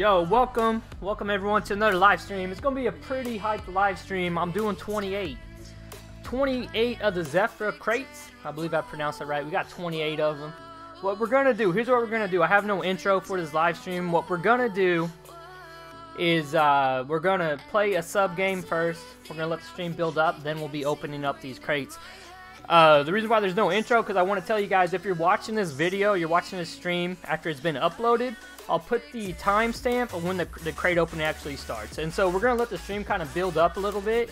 Yo, welcome, welcome everyone to another live stream. It's gonna be a pretty hyped live stream. I'm doing 28, 28 of the Zephyr crates. I believe I pronounced it right. We got 28 of them. What we're gonna do? Here's what we're gonna do. I have no intro for this live stream. What we're gonna do is uh, we're gonna play a sub game first. We're gonna let the stream build up. Then we'll be opening up these crates. Uh, the reason why there's no intro because I want to tell you guys if you're watching this video, you're watching this stream after it's been uploaded. I'll put the timestamp of when the, the crate opening actually starts. And so we're going to let the stream kind of build up a little bit.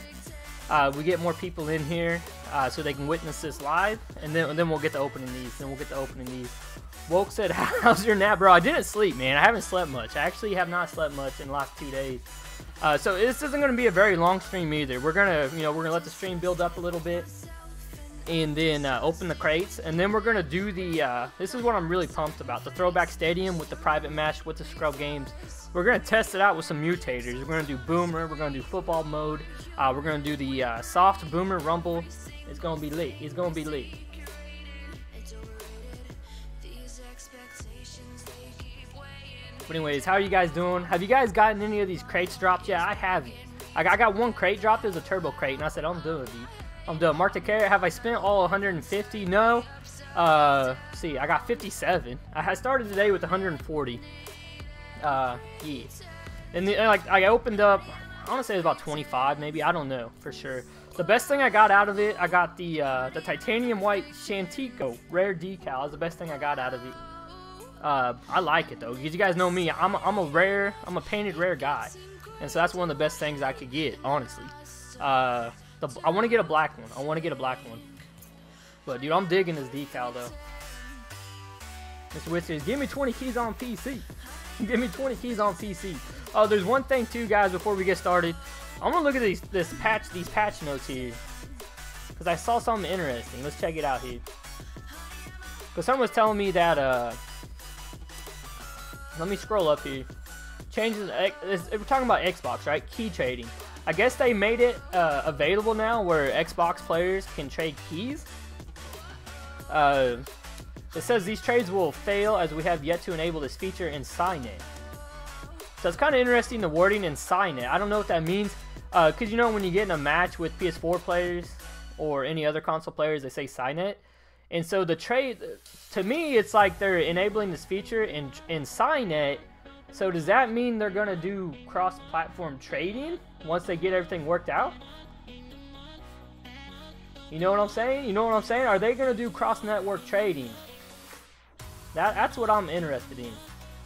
Uh, we get more people in here uh, so they can witness this live. And then, and then we'll get to opening these. Then we'll get to opening these. Woke said, how's your nap, bro? I didn't sleep, man. I haven't slept much. I actually have not slept much in the last two days. Uh, so this isn't going to be a very long stream either. We're to, you know, we're to let the stream build up a little bit and then uh, open the crates and then we're gonna do the uh, this is what I'm really pumped about the throwback stadium with the private match with the scrub games. We're gonna test it out with some mutators. We're gonna do boomer we're gonna do football mode uh, we're gonna do the uh, soft boomer rumble. It's gonna be lit it's gonna be lit. But anyways how are you guys doing? Have you guys gotten any of these crates dropped yet? I haven't. I got, one crate dropped. As a turbo crate and I said I'm doing it I'm done. Mark the carrot. Have I spent all 150? No. Uh, see, I got 57. I started today with 140. Uh, yeah. And the, like, I opened up. I want to say it was about 25, maybe. I don't know for sure. The best thing I got out of it, I got the uh, the titanium white Chantico rare decal. Is the best thing I got out of it. Uh, I like it though, because you guys know me. I'm a, I'm a rare, I'm a painted rare guy, and so that's one of the best things I could get, honestly. Uh, the, I want to get a black one. I want to get a black one. But, dude, I'm digging this decal, though. Mr. Says, give me 20 keys on PC. give me 20 keys on PC. Oh, there's one thing, too, guys, before we get started. I'm going to look at these this patch these patch notes here. Because I saw something interesting. Let's check it out here. Because someone was telling me that, uh... Let me scroll up here. Changes... We're talking about Xbox, right? Key trading. I guess they made it uh, available now where Xbox players can trade keys. Uh, it says these trades will fail as we have yet to enable this feature in Signet. So it's kind of interesting the wording in Signet. I don't know what that means. Because uh, you know when you get in a match with PS4 players or any other console players, they say Signet. And so the trade, to me, it's like they're enabling this feature in, in Signet so does that mean they're going to do cross-platform trading once they get everything worked out? You know what I'm saying? You know what I'm saying? Are they going to do cross-network trading? That, that's what I'm interested in.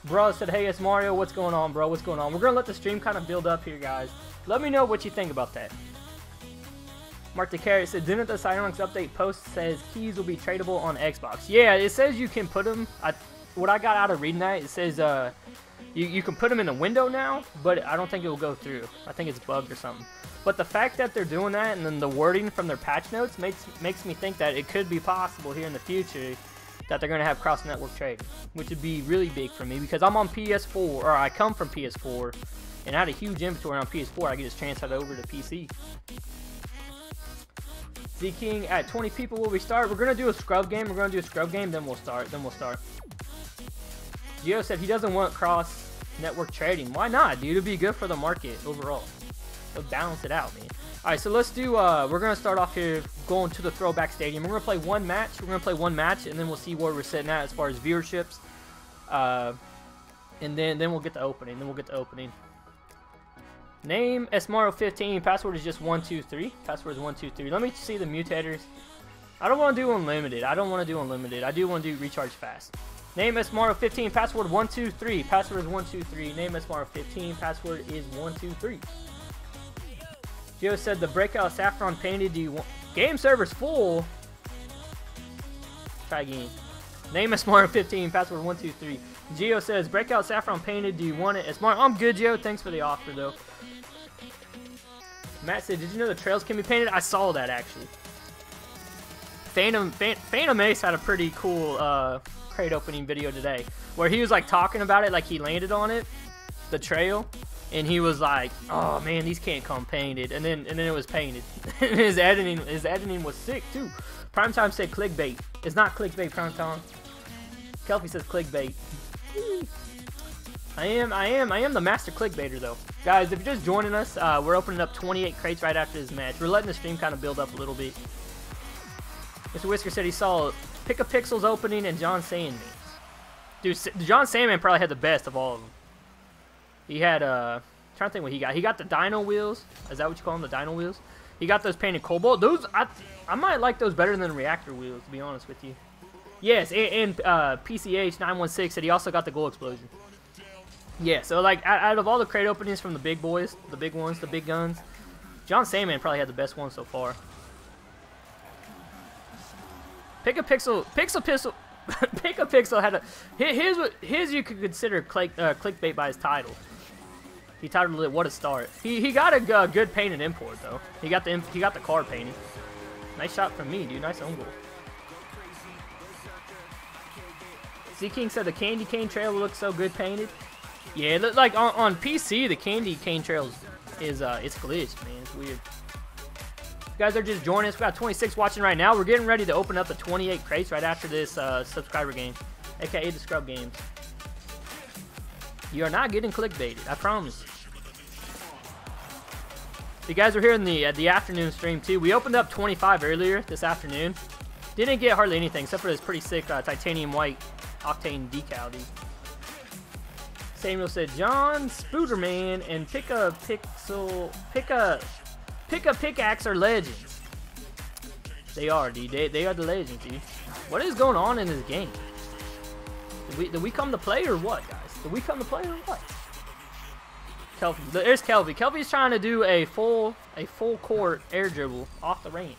Bro said, hey, it's Mario. What's going on, bro? What's going on? We're going to let the stream kind of build up here, guys. Let me know what you think about that. Mark the Carrot said, didn't the Psyonix update post says keys will be tradable on Xbox? Yeah, it says you can put them. I, what I got out of reading that, it says uh, you, you can put them in the window now, but I don't think it will go through. I think it's bugged or something. But the fact that they're doing that and then the wording from their patch notes makes makes me think that it could be possible here in the future that they're going to have cross-network trading, which would be really big for me because I'm on PS4, or I come from PS4, and I had a huge inventory on PS4. I can just transfer it over to PC. Z King at 20 people will we start? We're gonna do a scrub game. We're gonna do a scrub game, then we'll start. Then we'll start. Jeo said he doesn't want cross network trading. Why not, dude? It'd be good for the market overall. It'll balance it out, man. Alright, so let's do, uh, we're going to start off here going to the throwback stadium. We're to play one match. We're to play one match, and then we'll see where we're sitting at as far as viewerships. Uh, and then, then we'll get the opening. Then we'll get the opening. Name Smario15. Password is just 123. Password is 123. Let me see the mutators. I don't want to do unlimited. I don't want to do unlimited. I do want to do recharge fast. Name is Mario15, password 123. Password is 123. Name is Mario15, password is 123. Jeo said the breakout saffron painted. Do you want game server's full? Try again. Name is Mario15, password 123. Jeo says breakout saffron painted. Do you want it? It's Mario. I'm good, Jeo. Thanks for the offer though. Matt said, did you know the trails can be painted? I saw that actually. Phantom Phantom Ace had a pretty cool uh, opening video today where he was like talking about it like he landed on it, the trail, and he was like, "Oh man, these can't come painted," and then and then it was painted. his editing his editing was sick too. Primetime said clickbait. It's not clickbait, Primetime. Kelphi says clickbait. I am, I am, I am the master clickbaiter though. Guys, if you're just joining us, uh, we're opening up 28 crates right after this match. We're letting the stream kind of build up a little bit. Mr. Whisker said he saw Pick a Pixels opening and John Sandman. Dude, John Sandman probably had the best of all of them. He had, uh, I'm trying to think what he got. He got the Dino wheels. Is that what you call them, the Dino wheels? He got those painted Cobalt. Those, I, I might like those better than Reactor wheels, to be honest with you. Yes, and, and uh, PCH916 said he also got the Goal Explosion. Yeah, so like out, out, of all the crate openings from the big boys, the big ones, the big guns, John Sandman probably had the best one so far. Pick a pixel, pixel pixel, pick a pixel had a his what Here's you could consider click, uh, clickbait by his title. He titled it "What a Start." He he got a uh, good painted import though. He got the he got the car painted. Nice shot from me, dude. Nice own goal. C King said the candy cane trail looks so good painted. Yeah, look, like on, on PC, the candy cane trails is uh, it's glitched, man. It's weird. You guys are just joining us. We got 26 watching right now. We're getting ready to open up the 28 crates right after this uh, subscriber game, aka the Scrub Games. You are not getting clickbaited, I promise. You guys were here in the uh, the afternoon stream too. We opened up 25 earlier this afternoon. Didn't get hardly anything except for this pretty sick uh, titanium white octane decal, dude. Samuel said, John Spooderman and Pick a Pixel, Pick a, Pick a Pickaxe are legends. They are, dude. They, they are the legends, dude. What is going on in this game? Did we, did we come to play or what, guys? Did we come to play or what? Kelvin. There's Kelvin. Kelvin's trying to do a full a full court air dribble off the range.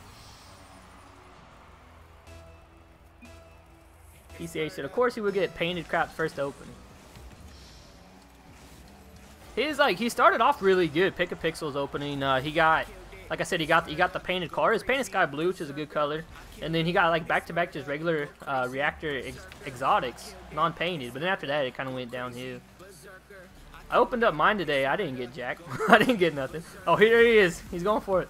PCH said, of course he would get painted crap first opening. He's like he started off really good. Pick a Pixels opening. Uh, he got, like I said, he got he got the painted car. His painted sky blue, which is a good color, and then he got like back to back just regular uh, reactor ex exotics, non-painted. But then after that, it kind of went downhill. I opened up mine today. I didn't get jack. I didn't get nothing. Oh, here he is. He's going for it.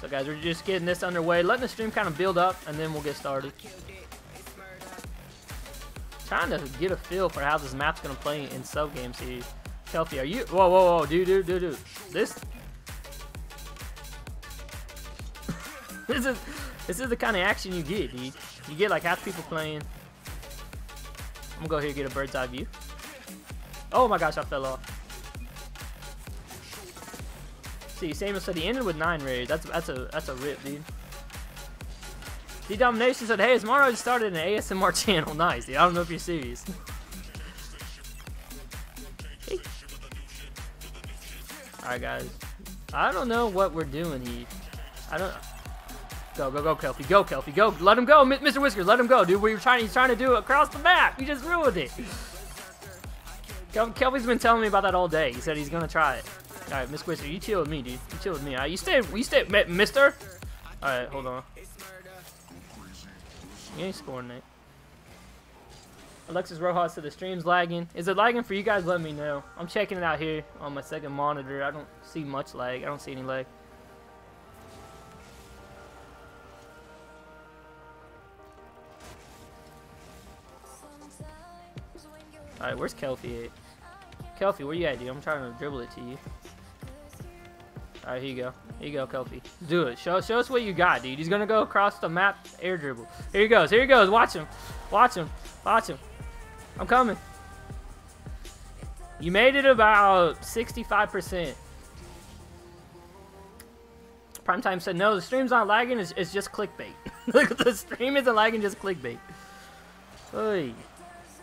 So guys, we're just getting this underway, letting the stream kind of build up, and then we'll get started. Trying to get a feel for how this map's gonna play in sub game series. Kelphi, are you? Whoa, whoa, whoa, dude, dude, dude, dude. This, this is, this is the kind of action you get, dude. You get like half people playing. I'm gonna go here and get a bird's eye view. Oh my gosh, I fell off. See, Samuel said he ended with nine raids. That's that's a that's a rip, dude. D Domination said, "Hey, Asmaro started an ASMR channel. Nice, dude. I don't know if you're serious." hey. All right, guys. I don't know what we're doing here. I don't. Go, go, go, Kelphi. Go, Kelphi. Go. Let him go, Mr. Whiskers. Let him go, dude. We were trying. He's trying to do it across the map. You just ruined it. Kel Kelphi's been telling me about that all day. He said he's gonna try it. Alright, Miss Whisker, you chill with me, dude. You chill with me. Alright, you stay, you stay, mister. Alright, hold on. You ain't scoring, Nate. Alexis Rojas said the stream's lagging. Is it lagging for you guys? Let me know. I'm checking it out here on my second monitor. I don't see much lag. I don't see any lag. Alright, where's Kelphi at? Kelphi, where you at, dude? I'm trying to dribble it to you. Alright, here you go. Here you go, Kelphi. Do it. Show, show us what you got, dude. He's gonna go across the map air dribble. Here he goes. Here he goes. Watch him. Watch him. Watch him. I'm coming. You made it about 65%. Primetime said, no, the stream's not lagging. It's, it's just clickbait. Look, the stream isn't lagging, just clickbait. Oy.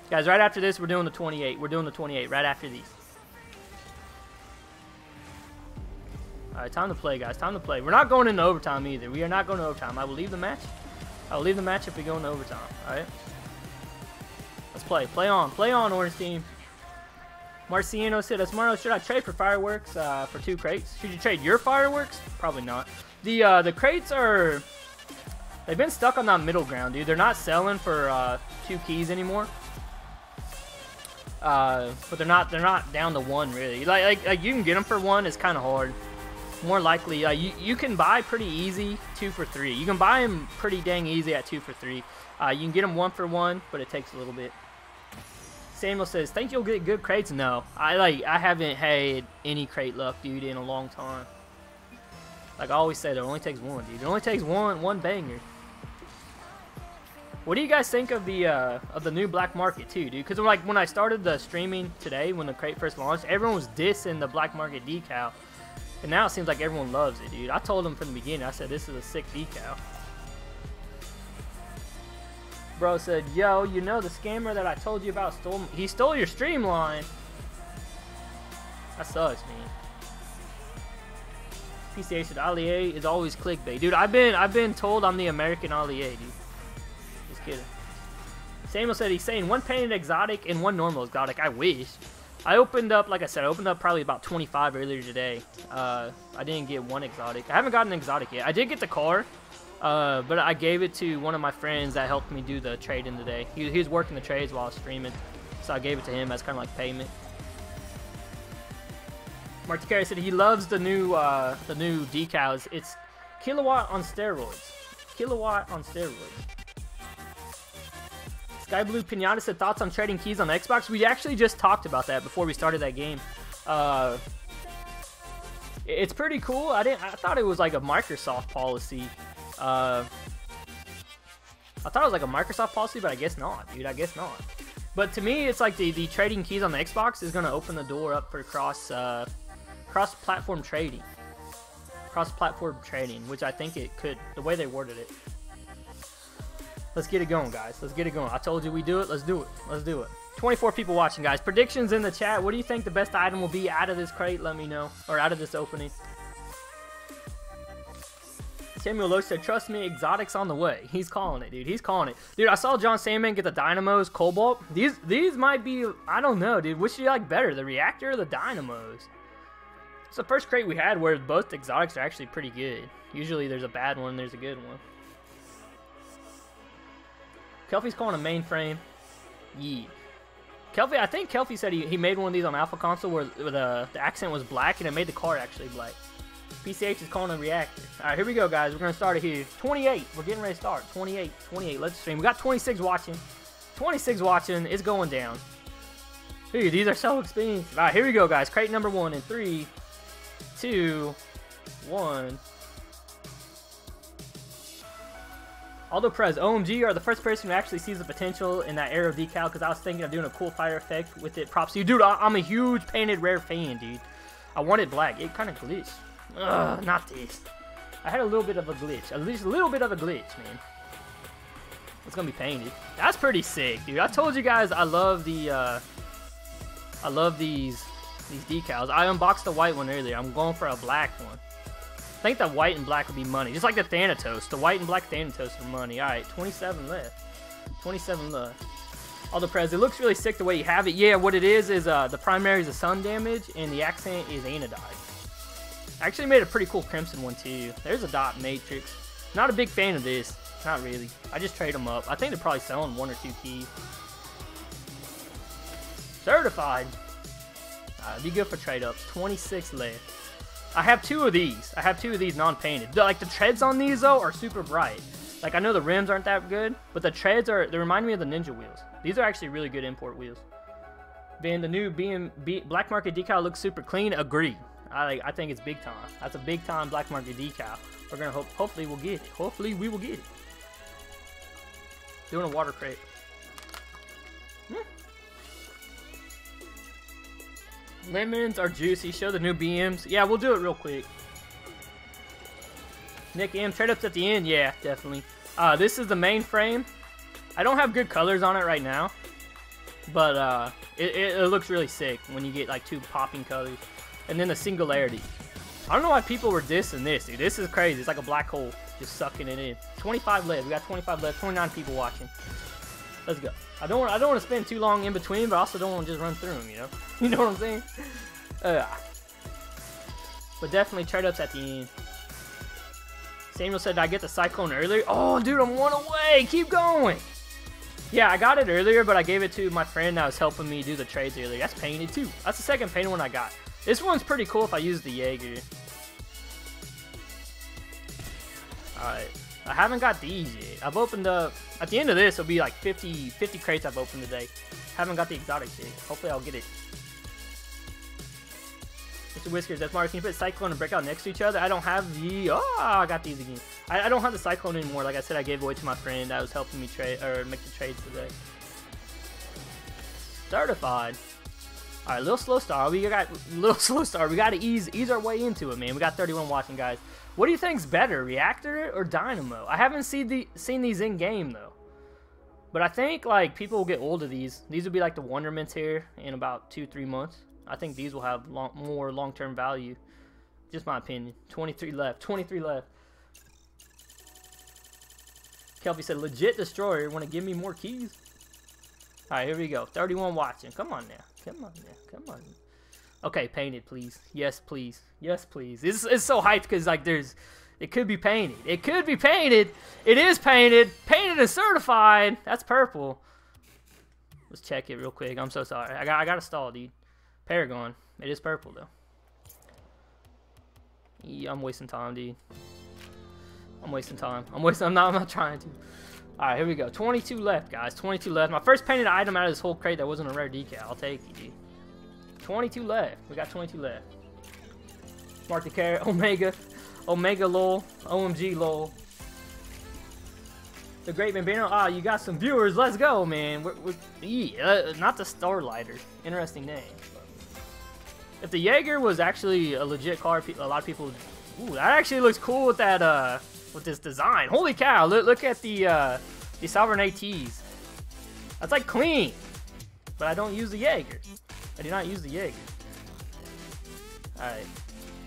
Guys, right after this, we're doing the 28. We're doing the 28 right after these. Alright, time to play, guys. Time to play. We're not going into overtime either. We are not going to overtime. I will leave the match. I will leave the match if we go into overtime. Alright? Let's play. Play on. Play on, Orange Team. Marciano said, Asmaro, should I trade for fireworks uh, for two crates? Should you trade your fireworks? Probably not. The uh, the crates are... They've been stuck on that middle ground, dude. They're not selling for uh, two keys anymore. Uh, but they're not they're not down to one really. Like, like like you can get them for one. It's kind of hard. More likely, uh, you, you can buy pretty easy two for three. You can buy them pretty dang easy at two for three. Uh, you can get them one for one, but it takes a little bit. Samuel says, think you'll get good crates? No. I like I haven't had any crate luck, dude, in a long time. Like I always say, it only takes one, dude. It only takes one one banger. What do you guys think of the uh, of the new black market too, dude? Because like when I started the streaming today, when the crate first launched, everyone was dissing the black market decal, and now it seems like everyone loves it, dude. I told them from the beginning, I said this is a sick decal. Bro said, yo, you know the scammer that I told you about stole he stole your streamline. That sucks, man. PCA said Allier is always clickbait. Dude, I've been I've been told I'm the American Allier, dude. Just kidding. Samuel said he's saying one painted exotic and one normal exotic. I wish. I opened up, like I said, I opened up probably about 25 earlier today. Uh, I didn't get one exotic. I haven't gotten an exotic yet. I did get the car. Uh, but I gave it to one of my friends that helped me do the trade in today. He, he was working the trades while I was streaming, so I gave it to him as kind of like payment. Marty Carey said he loves the new uh, the new decals. It's kilowatt on steroids. Kilowatt on steroids. Sky Blue Pinata said thoughts on trading keys on the Xbox. We actually just talked about that before we started that game. Uh, it's pretty cool. I didn't. I thought it was like a Microsoft policy uh, I thought it was like a Microsoft policy, but I guess not, dude. I guess not. But to me, it's like the, the trading keys on the Xbox is going to open the door up for cross uh, cross platform trading, cross platform trading, which I think it could. The way they worded it. Let's get it going, guys. Let's get it going. I told you we do it. Let's do it. Let's do it. 24 people watching, guys. Predictions in the chat. What do you think the best item will be out of this crate? Let me know. Or out of this opening. Samuel Lowe said, trust me, exotics on the way. He's calling it, dude. He's calling it. Dude, I saw John Sandman get the Dynamos Cobalt. These these might be, I don't know, dude. Which do you like better, the Reactor or the Dynamos? It's the first crate we had where both exotics are actually pretty good. Usually there's a bad one, there's a good one. Kelphi's calling a mainframe. Yeah. Kelphi, I think Kelphi said he, he made one of these on Alpha Console where, where the, the accent was black and it made the car actually black. PCH is calling a reactor. All right, here we go, guys. We're going to start it here. 28. We're getting ready to start. 28. 28. Let's stream. We got 26 watching. 26 watching. It's going down. Dude, these are so expensive. All right, here we go, guys. Crate number one in three, two, one. Aldo Prez, OMG, are the first person who actually sees the potential in that Aero decal because I was thinking of doing a cool fire effect with it. Props to you. Dude, I am a huge painted rare fan, dude. I want it black. It kind of glitched. Ugh, not this. I had a little bit of a glitch. At least a little bit of a glitch, man. It's gonna be painted. That's pretty sick, dude. I told you guys I love the, uh, I love these, these decals. I unboxed the white one earlier. I'm going for a black one. I think the white and black would be money. Just like the Thanatos. The white and black Thanatos are money. Alright, 27 left. 27 left. All the prez. It looks really sick the way you have it. Yeah, what it is is uh, the primary is a sun damage and the accent is anodized. Actually made a pretty cool Crimson one too. There's a dot matrix. Not a big fan of this. Not really. I just trade them up. I think they're probably selling one or two keys. Certified. Uh, be good for trade ups. 26 left. I have two of these. I have two of these non-painted. Like the treads on these though are super bright. Like I know the rims aren't that good, but the treads are. They remind me of the Ninja wheels. These are actually really good import wheels. Then the new BM B, Black Market decal looks super clean. Agree. I I think it's big time. That's a big time black market decal. We're gonna hope. Hopefully we'll get it. Hopefully we will get it. Doing a water crate. Lemons are juicy. Show the new BMs. Yeah, we'll do it real quick. Nick M. Trade ups at the end. Yeah, definitely. Uh, this is the main frame. I don't have good colors on it right now. But uh, it, it, it looks really sick when you get like two popping colors and then the singularity. I don't know why people were dissing this, dude. This is crazy. It's like a black hole just sucking it in. 25 left. We got 25 left. 29 people watching. Let's go. I don't want. I don't want to spend too long in between, but I also don't want to just run through them. You know. You know what I'm saying? Uh, but definitely trade ups at the end. Samuel said, I get the Cyclone earlier? Oh, dude, I'm one away. Keep going. Yeah, I got it earlier, but I gave it to my friend that was helping me do the trades earlier. That's painted, too. That's the second painted one I got. This one's pretty cool if I use the Jaeger. Alright. I haven't got these yet. I've opened up... At the end of this, it'll be like 50, 50 crates I've opened today. Haven't got the exotic yet. Hopefully I'll get it. Mr. Whiskers, that's Mario. Can you put Cyclone and Breakout next to each other? I don't have the... Oh, I got these again. I, I don't have the Cyclone anymore. Like I said, I gave away to my friend that was helping me trade or make the trades today. Certified. All right, little slow star. We got little slow star. We got to ease ease our way into it, man. We got 31 watching, guys. What do you think's better, reactor or dynamo? I haven't seen the seen these in game though, but I think like people will get old of these. These will be like the wonderments here in about two three months. I think these will have long, more long term value. Just my opinion. 23 left. 23 left. Kelby said, legit destroyer. Want to give me more keys? All right, here we go. 31 watching. Come on now. Come on now. Come on. Okay, painted, please. Yes, please. Yes, please. It's, it's so hyped because, like, there's... It could be painted. It could be painted. It is painted. Painted and certified. That's purple. Let's check it real quick. I'm so sorry. I got I got to stall, dude. Paragon. It is purple, though. Yeah, I'm wasting time, dude. I'm wasting time. I'm wasting. I'm not. I'm not trying to. All right, here we go. 22 left, guys. 22 left. My first painted item out of this whole crate that wasn't a rare decal. I'll take it, dude. 22 left. We got 22 left. Mark the carrot. Omega. Omega lol. OMG lol. The Great Bambino. Ah, you got some viewers. Let's go, man. We're, we're, yeah, uh, not the Starlighter. Interesting name. If the Jaeger was actually a legit car, a lot of people. Ooh, that actually looks cool with that. Uh, with this design. Holy cow! Look, look at the uh, the Sovereign ATs. That's like clean. But I don't use the Jaeger. I do not use the Jaeger. All right.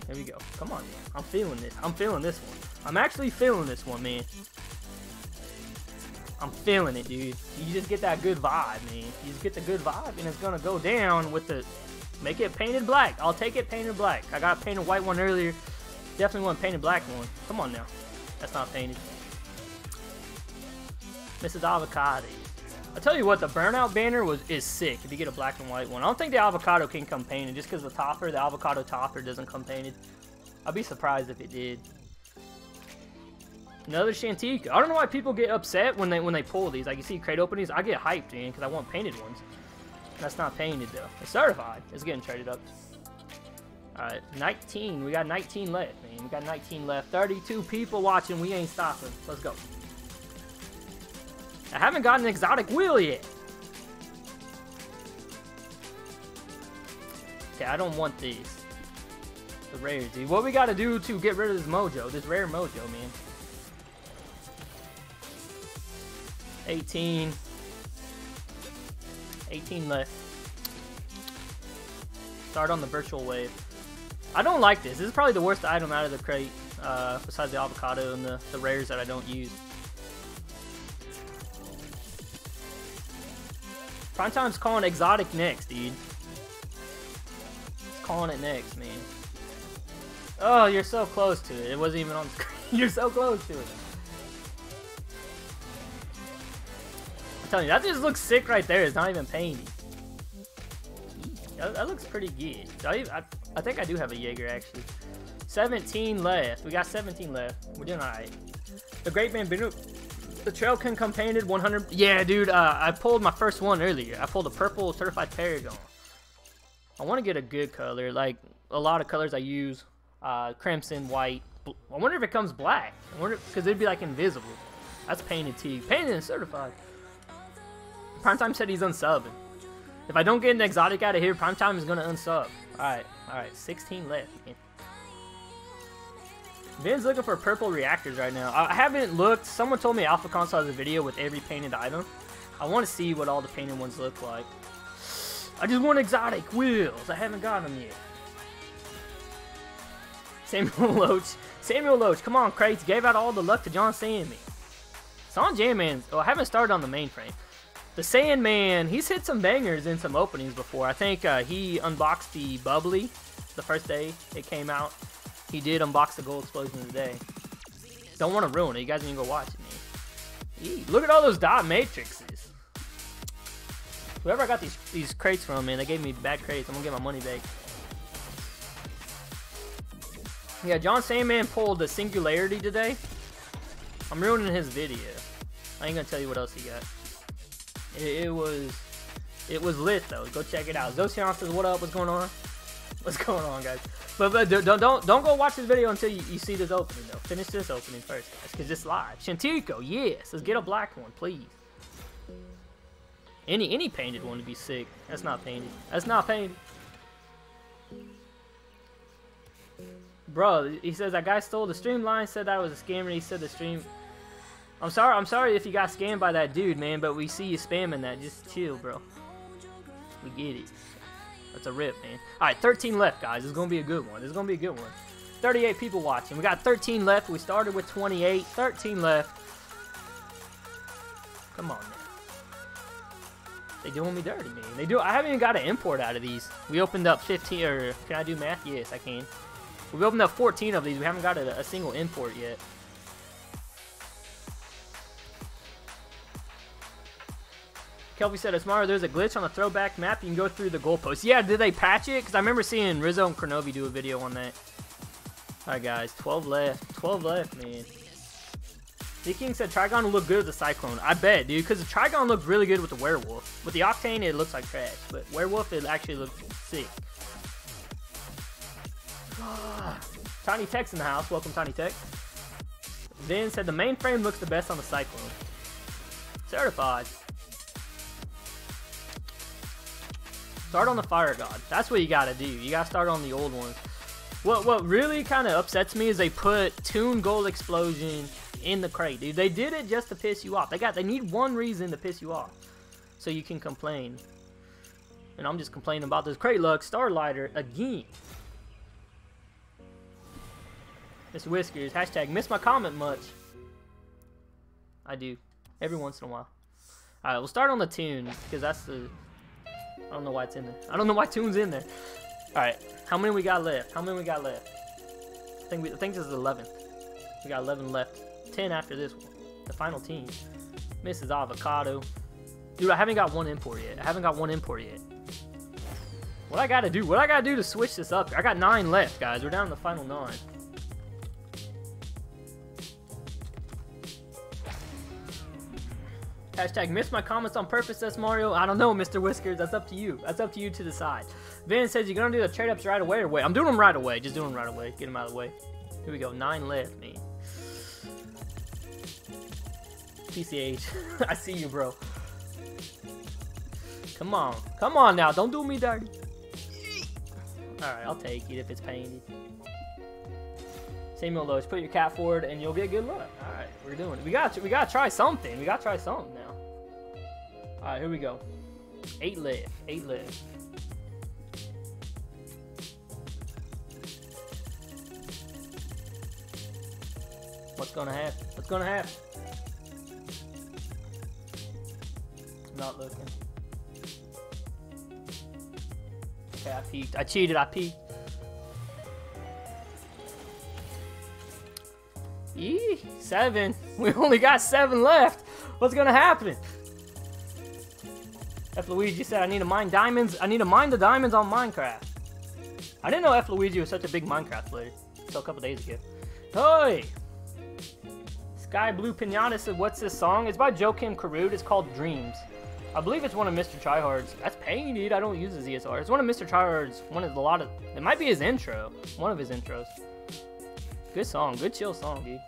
Here we go. Come on, man. I'm feeling this. I'm feeling this one. I'm actually feeling this one, man. I'm feeling it, dude. You just get that good vibe, man. You just get the good vibe, and it's gonna go down with the... Make it painted black. I'll take it painted black. I got a painted white one earlier. Definitely want a painted black one. Come on now. That's not painted. Mrs. Avocado. I tell you what, the burnout banner was is sick if you get a black and white one. I don't think the avocado can come painted just because the topper, the avocado topper doesn't come painted. I'd be surprised if it did. Another Shantique. I don't know why people get upset when they when they pull these. Like you see crate openings, I get hyped, man, because I want painted ones. That's not painted though. It's certified. It's getting traded up. Alright, 19. We got 19 left, man. We got 19 left. 32 people watching. We ain't stopping. Let's go. I haven't gotten an exotic wheel yet. Okay, I don't want these. The rares, dude. What we gotta do to get rid of this mojo, this rare mojo, man. 18. 18 left. Start on the virtual wave. I don't like this. This is probably the worst item out of the crate, uh, besides the avocado and the, the rares that I don't use. Prime Time's calling exotic next, dude. It's calling it next, man. Oh, you're so close to it. It wasn't even on the screen. you're so close to it. I'm telling you, that just looks sick right there. It's not even painted. That, that looks pretty good. I, I, I think I do have a Jaeger, actually. 17 left. We got 17 left. We're doing alright. The Great Bambino. The trail can come painted 100. Yeah, dude. Uh, I pulled my first one earlier. I pulled a purple certified Paragon. I want to get a good color. Like a lot of colors I use. Uh, crimson, white. I wonder if it comes black. I wonder because it'd be like invisible. That's painted too. Painted and certified. Primetime said he's unsubbing. If I don't get an exotic out of here, Primetime is gonna unsub. Alright, alright. 16 left. Man. Ben's looking for purple reactors right now. I haven't looked. Someone told me Alpha Console has a video with every painted item. I want to see what all the painted ones look like. I just want exotic wheels. I haven't got them yet. Samuel Loach. Samuel Loach, come on, crates. Gave out all the luck to John Sandman. Son Jamman. Oh, I haven't started on the mainframe. The Sandman, he's hit some bangers in some openings before. I think uh, he unboxed the Bubbly the first day it came out. He did unbox the Goal Explosion today. Don't want to ruin it. You guys need to go watch it, look at all those dot matrices. Whoever I got these these crates from, man, they gave me bad crates. I'm gonna get my money back. Yeah, John Sandman pulled the Singularity today. I'm ruining his video. I ain't gonna tell you what else he got. It, it was, it was lit though. Go check it out. Zocian says, "What up? What's going on? What's going on, guys?" But, but don't don't don't go watch this video until you, you see this opening though. Finish this opening first, guys, because it's live. Chantico, yes, let's get a black one, please. Any any painted one would be sick. That's not painted. That's not painted. Bro, he says that guy stole the streamline, said that was a scammer. He said the stream. I'm sorry. I'm sorry if you got scammed by that dude, man. But we see you spamming that. Just chill, bro. We get it. That's a rip, man. All right, 13 left, guys. It's gonna be a good one. It's gonna be a good one. 38 people watching. We got 13 left. We started with 28. 13 left. Come on, man. They doing me dirty, man. They do. I haven't even got an import out of these. We opened up 15. Or can I do math? Yes, I can. We've opened up 14 of these. We haven't got a, a single import yet. Kelby said, Asmara, there's a glitch on the throwback map. You can go through the goalposts. Yeah, did they patch it? Because I remember seeing Rizzo and Kronovi do a video on that. Alright, guys. 12 left. 12 left, man. The King said Trigon will look good with the Cyclone. I bet, dude, because the Trigon looked really good with the Werewolf. With the Octane, it looks like trash. But Werewolf, it actually looks sick. Tiny Tech's in the house. Welcome, Tiny Tech. Then said the mainframe looks the best on the Cyclone. Certified. Start on the Fire God. That's what you gotta do. You gotta start on the old ones. What what really kind of upsets me is they put Toon Goal Explosion in the crate, dude. They did it just to piss you off. They got they need one reason to piss you off, so you can complain. And I'm just complaining about this crate luck Starlighter again. Mr. Whiskers, hashtag miss my comment much. I do. Every once in a while. Alright, we'll start on the tune, because that's the... I don't know why it's in there. I don't know why tune's in there. Alright, how many we got left? How many we got left? I think, we, I think this is 11. We got 11 left. 10 after this one. The final team. Mrs. Avocado. Dude, I haven't got one import yet. I haven't got one import yet. What I gotta do? What I gotta do to switch this up? I got nine left, guys. We're down to the final nine. Hashtag miss my comments on purpose, that's Mario. I don't know, Mr. Whiskers. That's up to you. That's up to you to decide. Van says you're gonna do the trade ups right away or wait. I'm doing them right away. Just doing them right away. Get them out of the way. Here we go. Nine left, man. PCH. I see you, bro. Come on. Come on now. Don't do me dirty. Alright, I'll take it if it's painted. Samuel Loach, put your cat forward and you'll get a good luck. Alright, we're doing it. We got we gotta try something. We gotta try something now. Alright, here we go. Eight left. Eight left. What's gonna happen? What's gonna happen? Not looking. Okay, I peeked. I cheated. I peeked. Yee, seven. We only got seven left. What's gonna happen? F. Luigi said, I need to mine diamonds. I need to mine the diamonds on Minecraft. I didn't know F. Luigi was such a big Minecraft player until a couple days ago. Hey! Sky Blue Pinata said, what's this song? It's by Joakim Karud. It's called Dreams. I believe it's one of Mr. Tryhard's. That's pain, painted. I don't use his ESR. It's one of Mr. Tryhard's. One of a lot of. It might be his intro. One of his intros. Good song. Good chill song, dude.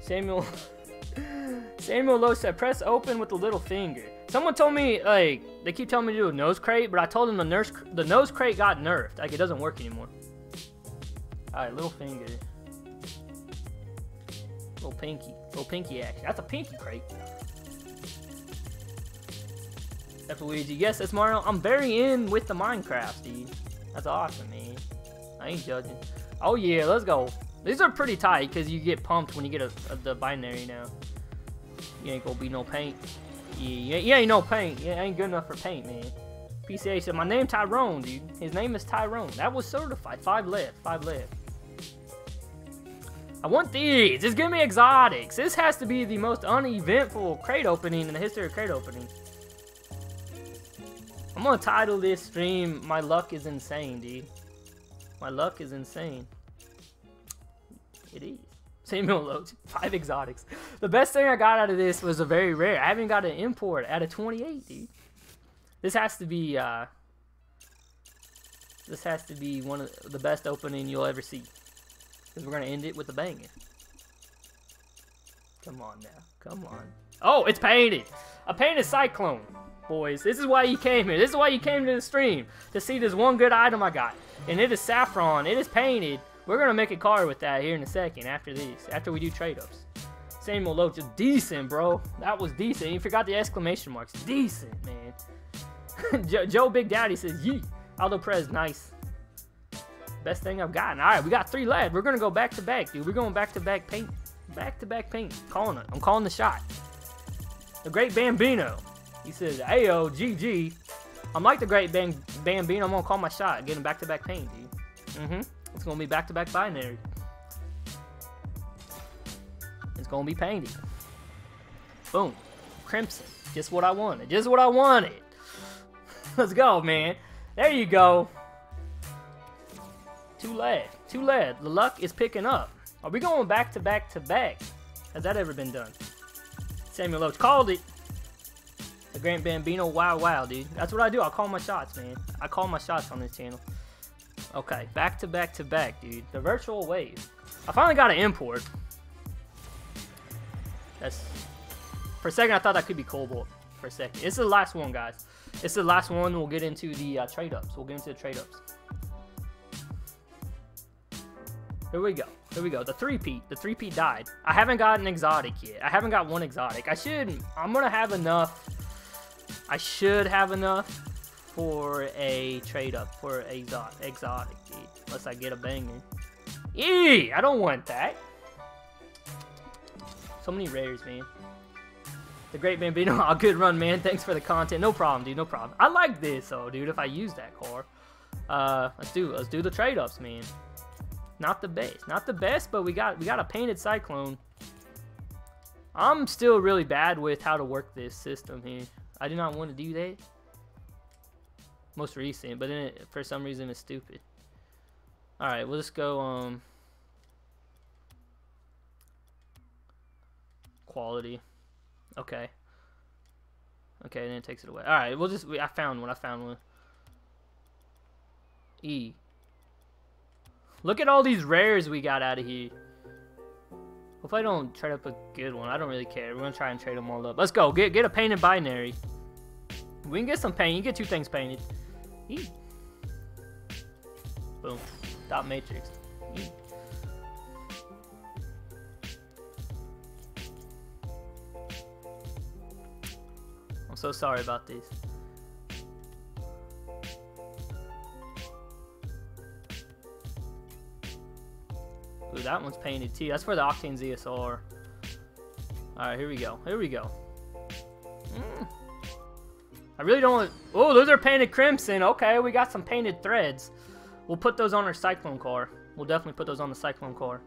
Samuel. Samuel Lowe said, press open with the little finger. Someone told me, like, they keep telling me to do a nose crate, but I told them the nurse, the nose crate got nerfed. Like, it doesn't work anymore. Alright, little finger. Little pinky. Little pinky action. That's a pinky crate. That's Luigi. Yes, that's Mario. I'm very in with the Minecraft, dude. That's awesome, man. I ain't judging. Oh, yeah, let's go. These are pretty tight because you get pumped when you get a, a, the binary now. You ain't gonna be no paint. Yeah, you ain't no paint. You ain't good enough for paint, man. PCA said, my name Tyrone, dude. His name is Tyrone. That was certified. Five left. Five left. I want these. Just give me exotics. This has to be the most uneventful crate opening in the history of crate opening. I'm gonna title this stream, My Luck is Insane, dude. My luck is insane. It is. Same Samuel Loach, five exotics. The best thing I got out of this was a very rare. I haven't got an import out of 28, dude. This has to be, uh, this has to be one of the best opening you'll ever see. Because we're going to end it with a banger. Come on now. Come on. Oh, it's painted. A painted Cyclone, boys. This is why you came here. This is why you came to the stream. To see this one good item I got. And it is Saffron. It is painted. We're to make a card with that here in a second after these, After we do trade-ups. Samuel Loach is decent, bro. That was decent. You forgot the exclamation marks. Decent, man. Joe Big Daddy says, yeet. Aldo Perez, nice. Best thing I've gotten. All right, we got three left. We're going to go back-to-back, dude. We're going back-to-back paint. Back-to-back paint. Calling it. I'm calling the shot. The Great Bambino. He says, Ayo, GG. I'm like the Great Bam Bambino. I'm going to call my shot. Getting back-to-back paint, dude. Mm-hmm. It's to be back-to-back binary. It's to be painted. Boom. Crimson. Just what I wanted. Just what I wanted. Let's go, man. There you go. Two lead. Two lead. The luck is picking up. Are we going back to back to back? Has that ever been done? Samuel Loach called it. The Grant Bambino, wow, wow, dude. That's what I do. I call my shots, man. I call my shots on this channel. Okay, back to back to back, dude. The virtual wave. I finally got an import. That's for a second I thought that could be Cobalt. For a second, it's the last one, guys. It's the last one. We'll get into the uh, trade ups. We'll get into the trade ups. Here we go. Here we go. The three-peat. The three-peat died. I haven't got an exotic yet. I haven't got one exotic. I should. I'm gonna have enough. I should have enough for a trade up for exotic, dude. Unless I get a banger. Eee! I don't want that. So many rares, man. The Great Bambino, a good run, man. Thanks for the content. No problem, dude. No problem. I like this, though, dude. If I use that car, uh, let's do let's do the trade ups, man. Not the best. Not the best, but we got we got a painted Cyclone. I'm still really bad with how to work this system here. I do not want to do that. Most recent, but then it, for some reason it's stupid. Alright, we'll just go, um... Quality. Okay. Okay, then it takes it away. Alright, we'll just... We, I found one, I found one. E. Look at all these rares we got out of here. Hope I don't trade up a good one. I don't really care. We're gonna try and trade them all up. Let's go. Get get a painted binary. We can get some paint. You get two things painted. Eee. Boom. Dot matrix. Eee. I'm so sorry about these. Ooh, that one's painted too. That's for the Octane ZSR. Alright, here we go. Here we go. Mm. I really don't want... Oh, those are painted crimson. Okay, we got some painted threads. We'll put those on our Cyclone car. We'll definitely put those on the Cyclone car.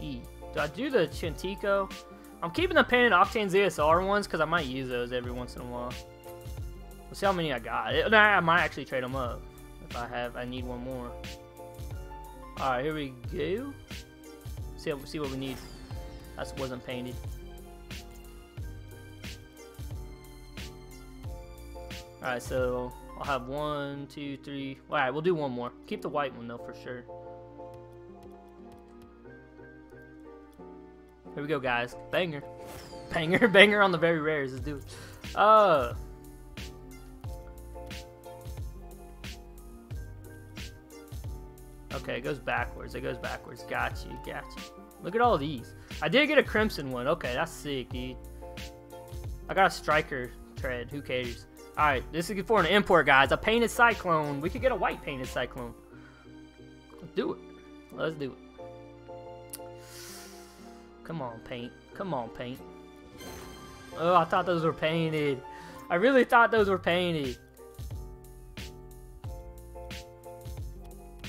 E. Do I do the Chantico? I'm keeping the painted Octane ZSR ones because I might use those every once in a while. Let's see how many I got. I might actually trade them up. If I have, I need one more. Alright, here we go. See, see what we need. That wasn't painted. Alright, so I'll have one, two, three. Alright, we'll do one more. Keep the white one though for sure. Here we go, guys. Banger. Banger, banger on the very rares. Let's do it. Uh. Okay, it goes backwards. It goes backwards. Got you, got you. Look at all these. I did get a crimson one. Okay, that's sick, dude. I got a striker tread. Who cares? Alright, this is for an import, guys. A painted cyclone. We could get a white painted cyclone. Let's do it. Let's do it. Come on, paint. Come on, paint. Oh, I thought those were painted. I really thought those were painted.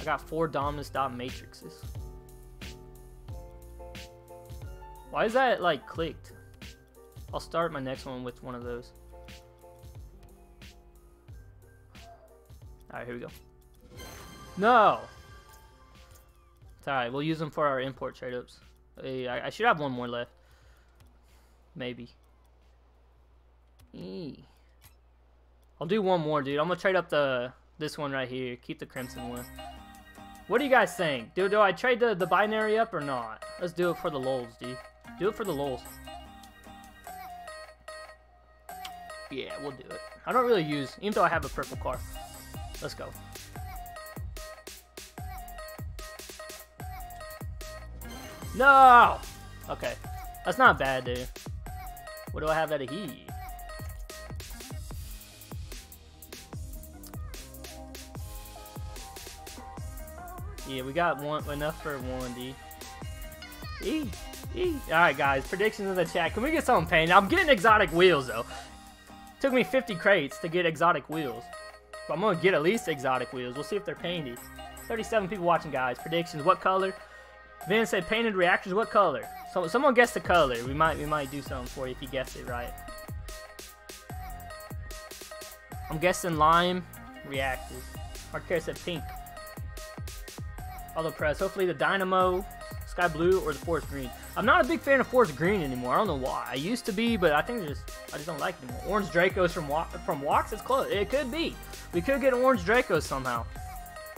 I got four Dominus dot matrices. Why is that like clicked? I'll start my next one with one of those. Alright, here we go. No! alright, we'll use them for our import trade-ups. Hey, I, I, should have one more left. Maybe. Eee. I'll do one more, dude. I'm gonna trade up the this one right here. Keep the crimson one. What do you guys think? Do, do I trade the, the binary up or not? Let's do it for the lulz, dude. Do it for the lulz. Yeah, we'll do it. I don't really use, even though I have a purple car. Let's go. No! Okay. That's not bad, dude. What do I have out of Yeah, we got one enough for one, D. E. E. Alright, guys. Predictions in the chat. Can we get something painted? I'm getting exotic wheels, though. Took me 50 crates to get exotic wheels. But I'm to get at least exotic wheels. We'll see if they're painted. 37 people watching, guys. Predictions. What color? Vin said painted reactors. What color? So someone guess the color. We might we might do something for you if you guess it right. I'm guessing lime reactors. Hardcore said pink. Other press. Hopefully the dynamo, sky blue, or the forest green. I'm not a big fan of forest green anymore. I don't know why. I used to be, but I think just I just don't like it anymore. Orange Dracos from from Walks. It's close. It could be. We could get orange Dracos somehow.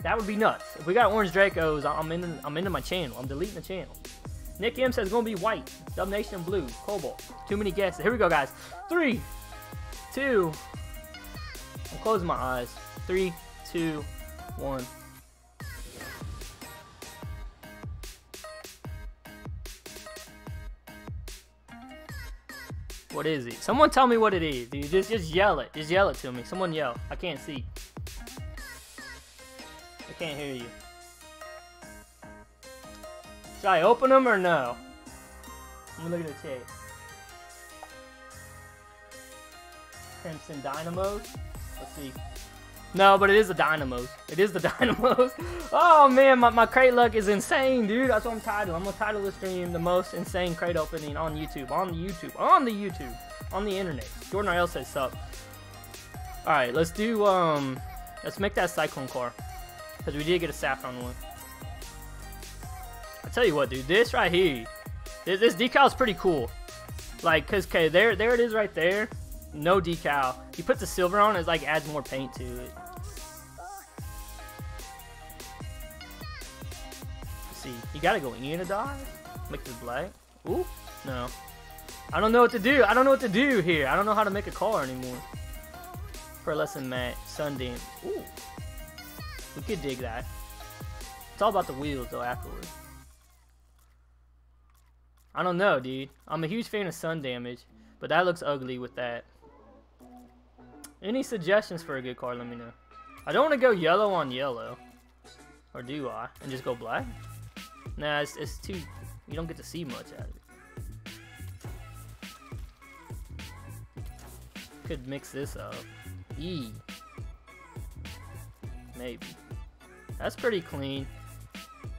That would be nuts. If we got orange Dracos, I'm in. I'm into my channel. I'm deleting the channel. Nick M says it's going to be white. Dub Nation blue. Cobalt. Too many guesses. Here we go, guys. Three, two. I'm closing my eyes. Three, two, one. What is it? Someone tell me what it is, dude. Just, just yell it. Just yell it to me. Someone yell. I can't see I can't hear you. Should I open them or no? Let me look at the tape. Crimson Dynamos. Let's see. No, but it is the Dynamos. It is the Dynamos. Oh man, my, my crate luck is insane, dude. That's what I'm titled. I'm gonna title the stream the most insane crate opening on YouTube. On the YouTube. On the YouTube. On the internet. Jordan RL says sup. Alright, let's do um let's make that cyclone car. Because we did get a saffron one. I tell you what, dude, this right here, this, this decal is pretty cool. Like, cause okay, there, there it is right there. No decal. You put the silver on, it like adds more paint to it. Let's see, you gotta go in a dive. Make this black. Ooh, no. I don't know what to do. I don't know what to do here. I don't know how to make a car anymore. For lesson mat, Sundance. Ooh. We could dig that. It's all about the wheels, though, afterwards. I don't know, dude. I'm a huge fan of sun damage, but that looks ugly with that. Any suggestions for a good card, let me know. I don't want to go yellow on yellow. Or do I? And just go black? Nah, it's, it's too... You don't get to see much out of it. Could mix this up. E. Maybe. That's pretty clean.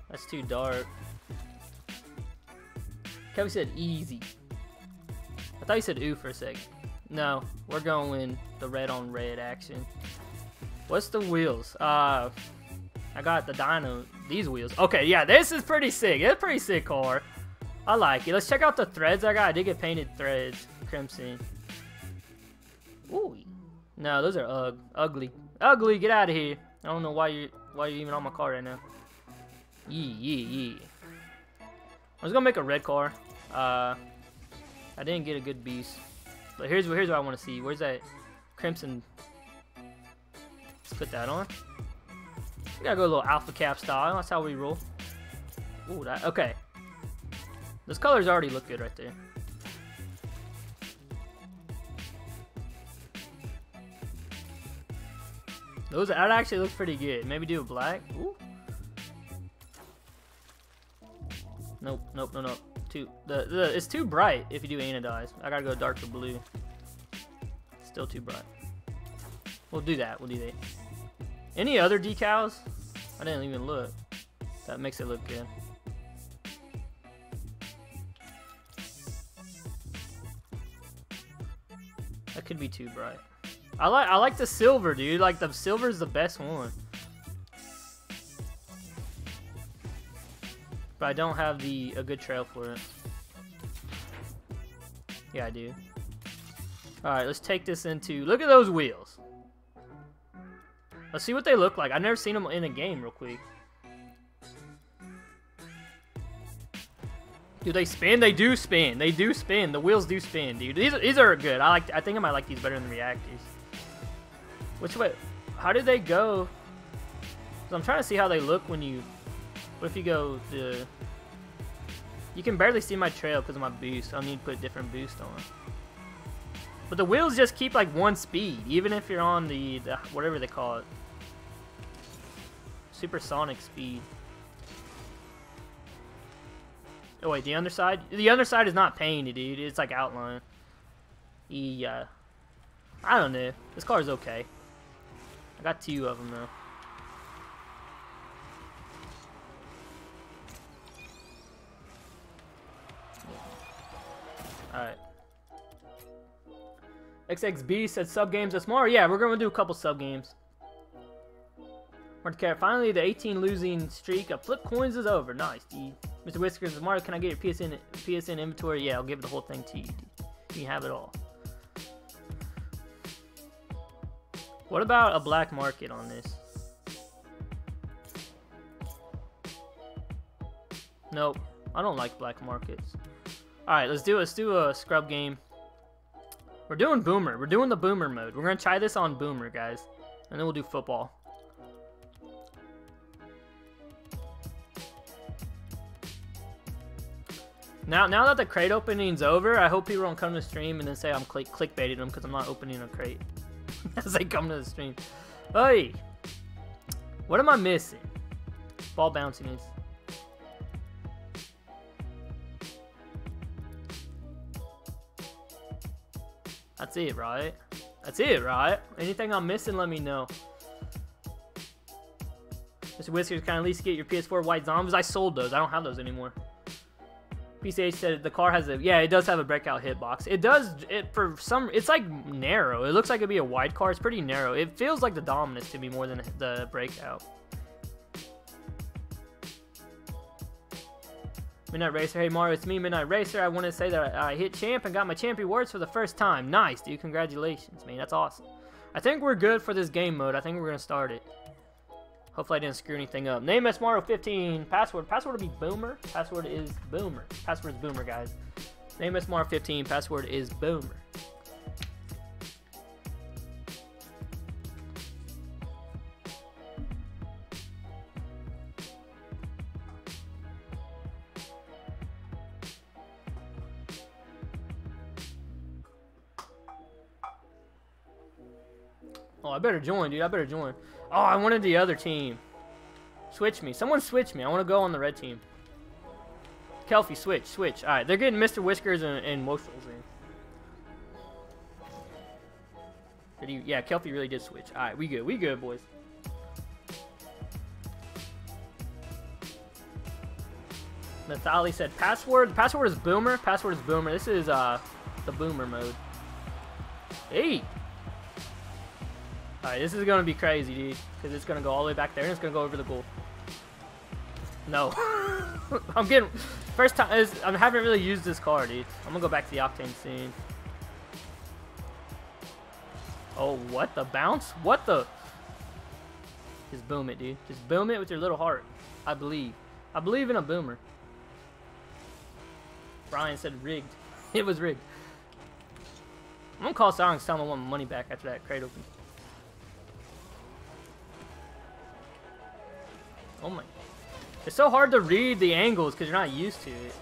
That's too dark. Kevin said easy. I thought you said ooh for a sec. No, we're going the red on red action. What's the wheels? Uh, I got the dyno, these wheels. Okay, yeah, this is pretty sick. It's a pretty sick car. I like it. Let's check out the threads I got. I did get painted threads, crimson. Ooh, no, those are ugly. Ugly. Ugly, get out of here. I don't know why you why you're even on my car right now? Yee, yee, yee. I was gonna make a red car. Uh, I didn't get a good beast. But here's, here's what I want to see. Where's that crimson? Let's put that on. We gotta go a little alpha cap style. That's how we roll. Ooh, that, okay. Those colors already look good right there. Those that actually look pretty good. Maybe do a black. Ooh. Nope, nope, no, no. Too the, the it's too bright if you do anodize. I gotta go darker blue. Still too bright. We'll do that. We'll do that. Any other decals? I didn't even look. That makes it look good. That could be too bright. I like I like the silver, dude. Like the silver is the best one. But I don't have the a good trail for it. Yeah, I do. Alright, let's take this into... Look at those wheels. Let's see what they look like. I've never seen them in a game real quick. Do they spin? They do spin. They do spin. The wheels do spin, dude. These, these are good. I like. I think I might like these better than the reactors. Which way? How do they go? I'm trying to see how they look when you... What if you go the... You can barely see my trail because of my boost. I'll need to put a different boost on. But the wheels just keep like one speed, even if you're on the, the whatever they call it. Supersonic speed. Oh wait, the underside? The underside is not painted, dude. It's like outline. Yeah. Uh, I don't know. This car is okay. I got two of them though. Alright. XXB said sub games this tomorrow. Yeah, we're to do a couple sub games. Carrot, finally the 18 losing streak of flip coins is over. Nice, dude. Mr. Whiskers, Mario, can I get your PSN PSN inventory? Yeah, I'll give the whole thing to you. You have it all. What about a black market on this? Nope. I don't like black markets. Alright, let's do let's do a scrub game. We're doing boomer. We're doing the boomer mode. We're gonna try this on boomer, guys. And then we'll do football. Now, now that the crate opening's over, I hope people don't come to the stream and then say I'm click clickbaiting them because I'm not opening a crate as they come to the stream. Hey, what am I missing? Ball bouncing is. That's it, right? That's it, right? Anything I'm missing, let me know. Mr. Whiskers, can I at least get your PS4 white zombies? I sold those. I don't have those anymore. PCH said the car has a yeah, it does have a breakout hitbox. It does it for some. It's like narrow. It looks like it'd be a wide car. It's pretty narrow. It feels like the Dominus to me more than the breakout. Midnight Racer, hey Mario, it's me, Midnight Racer. I want to say that I hit champ and got my champ rewards for the first time. Nice, dude. Congratulations, man. That's awesome. I think we're good for this game mode. I think we're gonna start it. Hopefully I didn't screw anything up. Name is Mario 15. Password. Password will be Boomer. Password is Boomer. Password is Boomer, guys. Name is Mario 15. Password is Boomer. Oh, I better join, dude. I better join. Oh, I wanted the other team. Switch me. Someone switch me. I want to go on the red team. Kelphi, switch, switch. All right, they're getting Mr. Whiskers and, and in. Did he? Yeah, Kelphi really did switch. All right, we good. We good, boys. Nathali said password. Password is boomer. Password is boomer. This is uh the boomer mode. Hey, Alright, this is to be crazy, dude. Because it's to go all the way back there and it's to go over the goal. No. I'm getting... First time... I haven't really used this car, dude. I'm to go back to the Octane soon. Oh, what the bounce? What the... Just boom it, dude. Just boom it with your little heart. I believe. I believe in a boomer. Brian said rigged. It was rigged. I'm gonna call and tell him I want my money back after that crate opens. Oh my. It's so hard to read the angles because you're not used to it.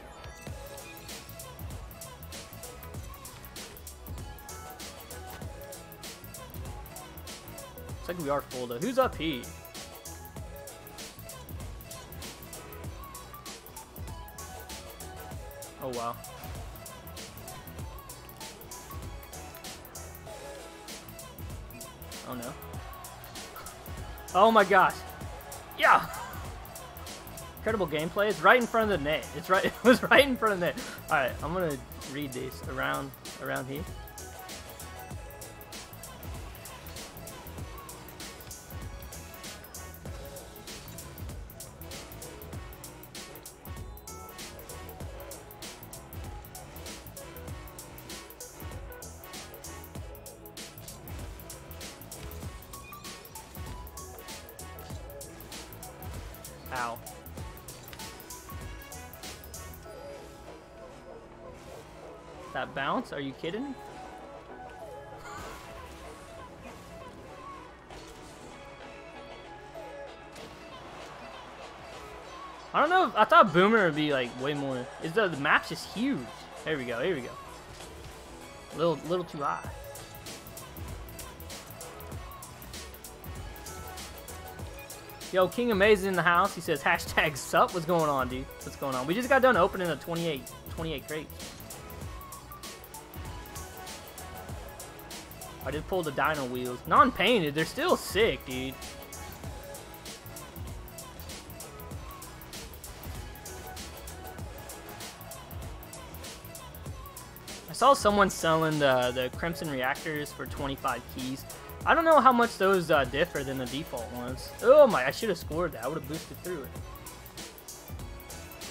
Looks like we are full though. Who's up here? Oh wow. Oh no. Oh my gosh. Yeah! Incredible gameplay. It's right in front of the net. It's right. It was right in front of the net. All right, I'm gonna read this around around here. Are you kidding? I don't know. I thought Boomer would be like way more. Is the, the map's just huge? There we go. Here we go. Little, little too high. Yo, King Amazing in the house. He says hashtag sup. What's going on, dude? What's going on? We just got done opening a 28, 28 crates. I just pulled the dino wheels. Non-painted. They're still sick, dude. I saw someone selling the, the Crimson Reactors for 25 keys. I don't know how much those uh, differ than the default ones. Oh my, I should have scored that. I would have boosted through it.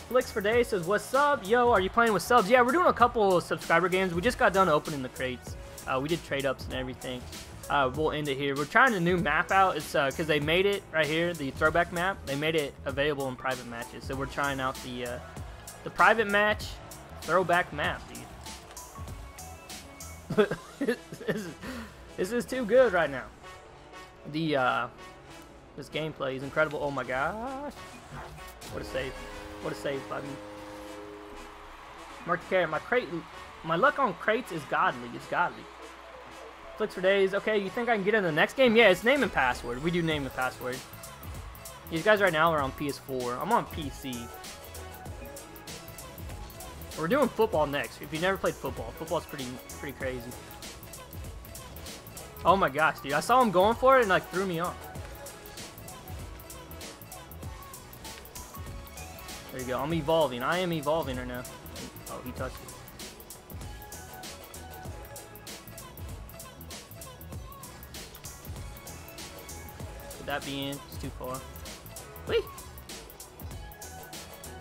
Flicks for Day says, what's up? Yo, are you playing with subs? Yeah, we're doing a couple subscriber games. We just got done opening the crates. Uh, we did trade-ups and everything. Uh, we'll end it here. We're trying a new map out. It's because uh, they made it right here, the throwback map. They made it available in private matches. So we're trying out the uh, the private match throwback map, dude. this, is, this is too good right now. The uh, this gameplay is incredible. Oh my gosh! What a save! What a save by me. Mark Carrot, my crate, my luck on crates is godly. It's godly. For days. Okay, you think I can get in the next game? Yeah, it's name and password. We do name and password. These guys right now are on PS4. I'm on PC. We're doing football next. If you never played football, football's pretty pretty crazy. Oh my gosh, dude. I saw him going for it and like threw me off. There you go. I'm evolving. I am evolving right now. Oh, he touched it. That being? It's too far. Wait.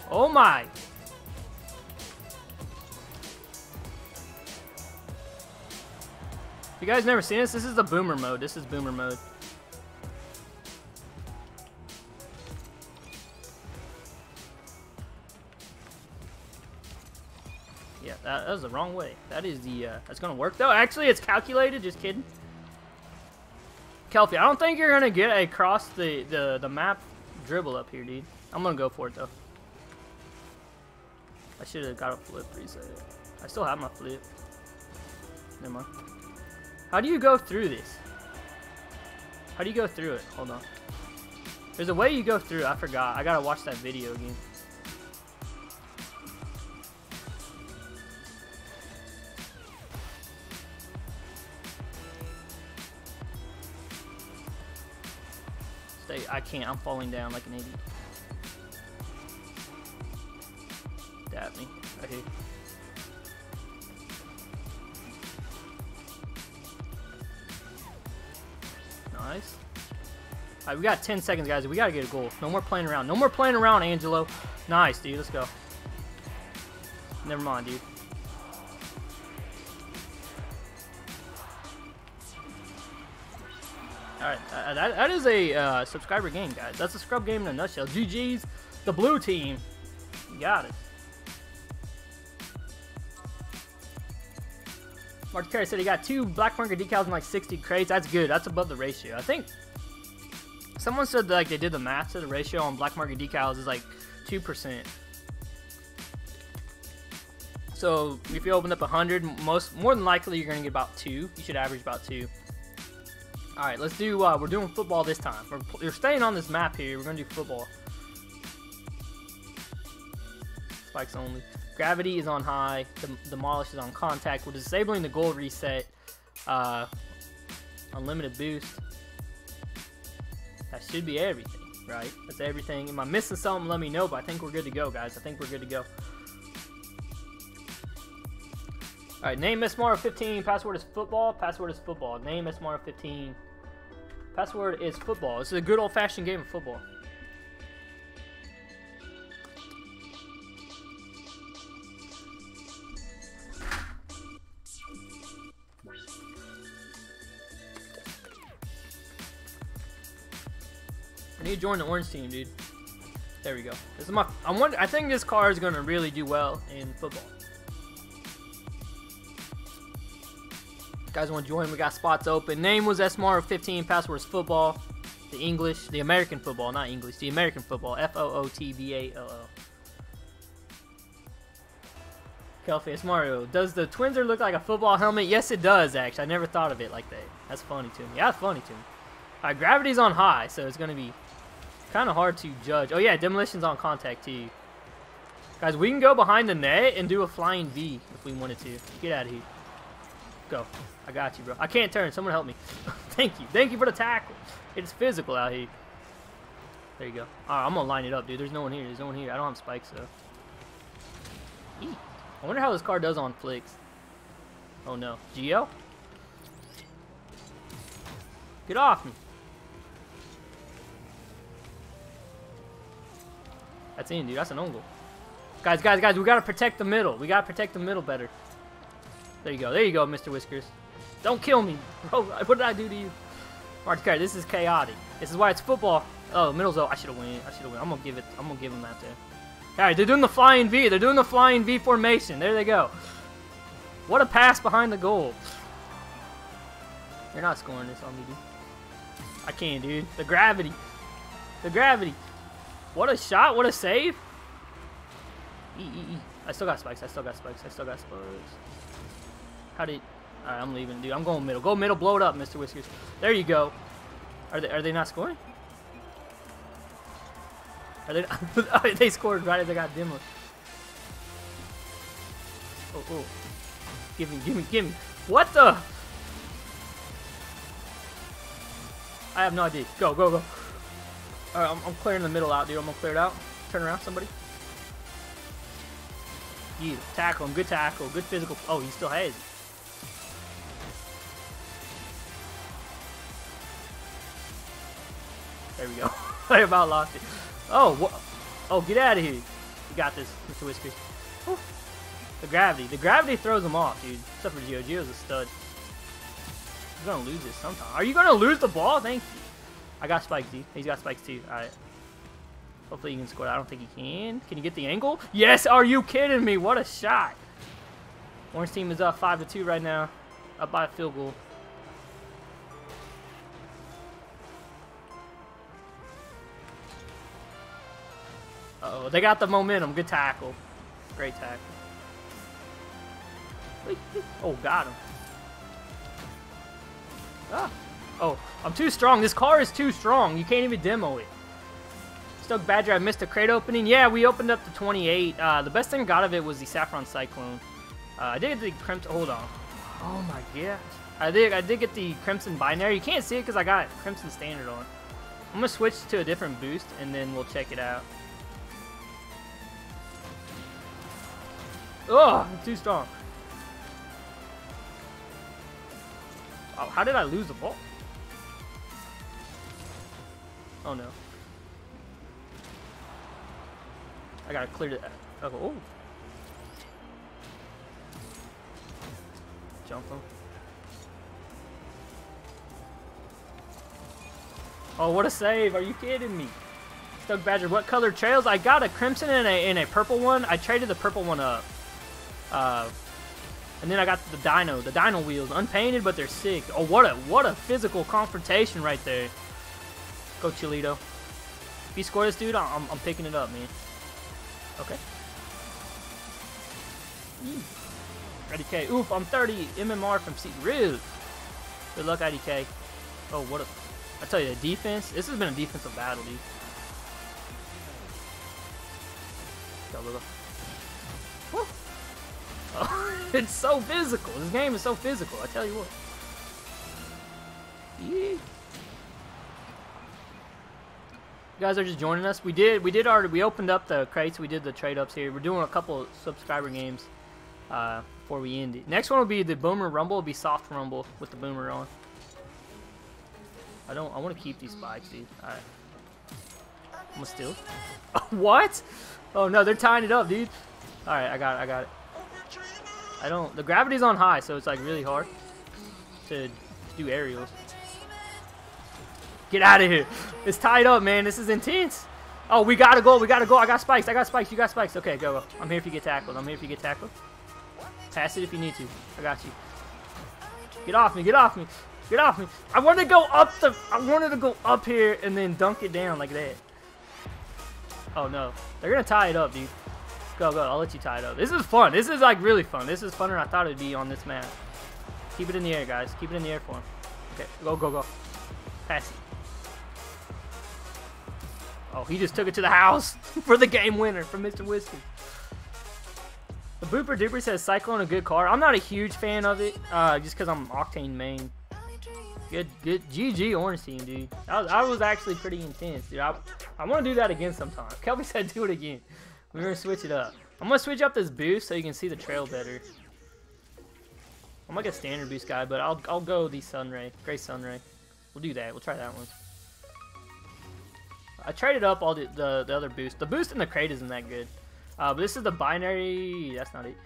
Oh my. you guys never seen this, this is the boomer mode. This is boomer mode. Yeah, that, that was the wrong way. That is the, uh, that's gonna work though. Actually, it's calculated, just kidding. Kelphi, I don't think you're gonna get across the, the, the map dribble up here, dude. I'm gonna go for it though. I should have got a flip reset. I still have my flip. Never mind. How do you go through this? How do you go through it? Hold on. There's a way you go through. I forgot. I gotta watch that video again. I can't. I'm falling down like an idiot. Dab me. Right here. Nice. Alright, we got 10 seconds, guys. We gotta get a goal. No more playing around. No more playing around, Angelo. Nice, dude. Let's go. Never mind, dude. Alright, uh, that, that is a uh, subscriber game, guys. That's a scrub game in a nutshell. GG's, the blue team. got it. Mark Carey said he got two black market decals in like 60 crates. That's good. That's above the ratio. I think someone said that, like they did the math to the ratio on black market decals is like 2%. So if you open up 100, most more than likely you're going to get about two. You should average about two. All right, let's do. Uh, we're doing football this time. We're, we're staying on this map here. We're going to do football. Spikes only. Gravity is on high. Demolish is on contact. We're disabling the gold reset. Uh, unlimited boost. That should be everything, right? That's everything. Am I missing something? Let me know, but I think we're good to go, guys. I think we're good to go. Alright, name Miss Mario 15. Password is football. Password is football. Name Mario 15. Password is football. This is a good old-fashioned game of football. I need to join the orange team, dude. There we go. This is my. I'm wonder, I think this car is gonna really do well in football. Guys want to join? We got spots open. Name was SMR15. Password's football. The English, the American football, not English. The American football. F O O T B A L O. Kelface Mario. Does the Twinzer look like a football helmet? Yes, it does, actually. I never thought of it like that. That's funny to me. Yeah, that's funny to me. Alright, gravity's on high, so it's going to be kind of hard to judge. Oh, yeah, demolition's on contact, too. Guys, we can go behind the net and do a flying V if we wanted to. Get out of here. Go. I got you, bro. I can't turn. Someone help me. Thank you. Thank you for the tackle. It's physical out here. There you go. Alright, I'm going to line it up, dude. There's no one here. There's no one here. I don't have spikes, though. I wonder how this car does on flicks. Oh no. Jeo? Get off me. That's in, dude. That's an angle. Guys, guys, guys, we gotta protect the middle. We gotta protect the middle better. There you go. There you go, Mr. Whiskers. Don't kill me. Bro, what did I do to you? Marty Carey, this is chaotic. This is why it's football. Oh, middle zone. I should have won. I should have won. I'm gonna give it. I'm gonna give him that there. Alright, they're doing the flying V. They're doing the flying V formation. There they go. What a pass behind the goal. They're not scoring this on me, dude. I can't, dude. The gravity. The gravity. What a shot. What a save. E, e, e. I still got spikes. I still got spikes. I still got spikes. How did... Alright, I'm leaving, dude. I'm going middle. Go middle. Blow it up, Mr. Whiskers. There you go. Are they, are they not scoring? Are they, oh, they scored right as I got demoed. Oh, oh. Give me, give me, give me. What the? I have no idea. Go, go, go. Alright, I'm, I'm clearing the middle out, dude. I'm gonna clear it out. Turn around, somebody. Yeah, tackle him. Good tackle. Good physical. Oh, he still has it. There we go. I about lost it. Oh, oh, get out of here. You got this, Mr. Whiskers. Whew. The gravity. The gravity throws him off, dude. Except for Jeo. Jeo's a stud. He's gonna lose this sometime. Are you gonna lose the ball? Thank you. I got spikes, dude. He's got spikes too. Alright. Hopefully he can score. I don't think he can. Can you get the angle? Yes! Are you kidding me? What a shot. Orange team is up 5 to 2 right now. Up by a field goal. Uh oh they got the momentum. Good tackle. Great tackle. Oh, got him. Ah. Oh, I'm too strong. This car is too strong. You can't even demo it. Stoke Badger, I missed a crate opening. Yeah, we opened up the 28. Uh, the best thing got of it was the Saffron Cyclone. Uh, I did get the Crimson... Hold on. Oh my gosh. I did, I did get the Crimson Binary. You can't see it because I got Crimson Standard on. I'm going to switch to a different boost, and then we'll check it out. Oh, I'm too strong. Oh, how did I lose the ball? Oh no. I gotta clear it. Oh, uh, oh. Jump him. Oh, what a save. Are you kidding me? Doug Badger, what color trails? I got a crimson and a, and a purple one. I traded the purple one up. Uh, and then I got the Dino, the Dino wheels, unpainted, but they're sick. Oh, what a what a physical confrontation right there. Go Chilito. If you score this dude, I'm, I'm picking it up, man. Okay. IDK. Oof, I'm 30 MMR from C. Rude. Good luck, IDK. Oh, what a... I tell you, the defense. This has been a defensive battle, dude. Go, go. it's so physical. This game is so physical. I tell you what. You guys are just joining us. We did we did our we opened up the crates. We did the trade ups here. We're doing a couple subscriber games uh, before we end it. Next one will be the Boomer Rumble. It'll be Soft Rumble with the Boomer on. I don't. I want to keep these spikes, dude. All right. I'm gonna steal. what? Oh no, they're tying it up, dude. All right, I got it. I got it. I don't... The gravity's on high, so it's like really hard to do aerials. Get out of here. It's tied up, man. This is intense. Oh, we gotta go. We gotta go. I got spikes. I got spikes. You got spikes. Okay, go. go. I'm here if you get tackled. I'm here if you get tackled. Pass it if you need to. I got you. Get off me. Get off me. Get off me. I wanted to go up the... I wanted to go up here and then dunk it down like that. Oh, no. They're going to tie it up, dude. Go, go. I'll let you tie it up. This is fun. This is, like, really fun. This is funner than I thought it would be on this map. Keep it in the air, guys. Keep it in the air for him. Okay, go, go, go. Pass it. Oh, he just took it to the house for the game winner from Mr. Whiskey. The Booper Duper says Cyclone a good car. I'm not a huge fan of it, uh, just because I'm Octane main. Good, good. GG Orange Team, dude. That was, that was actually pretty intense, dude. I, I want to do that again sometime. Kelby said do it again. We're to switch it up. I'm to switch up this boost so you can see the trail better. I'm like a standard boost guy, but I'll, I'll go the Sunray. Gray Sunray. We'll do that. We'll try that one. I traded up all the, the, the other boost. The boost in the crate isn't that good. Uh, but this is the binary. That's not it.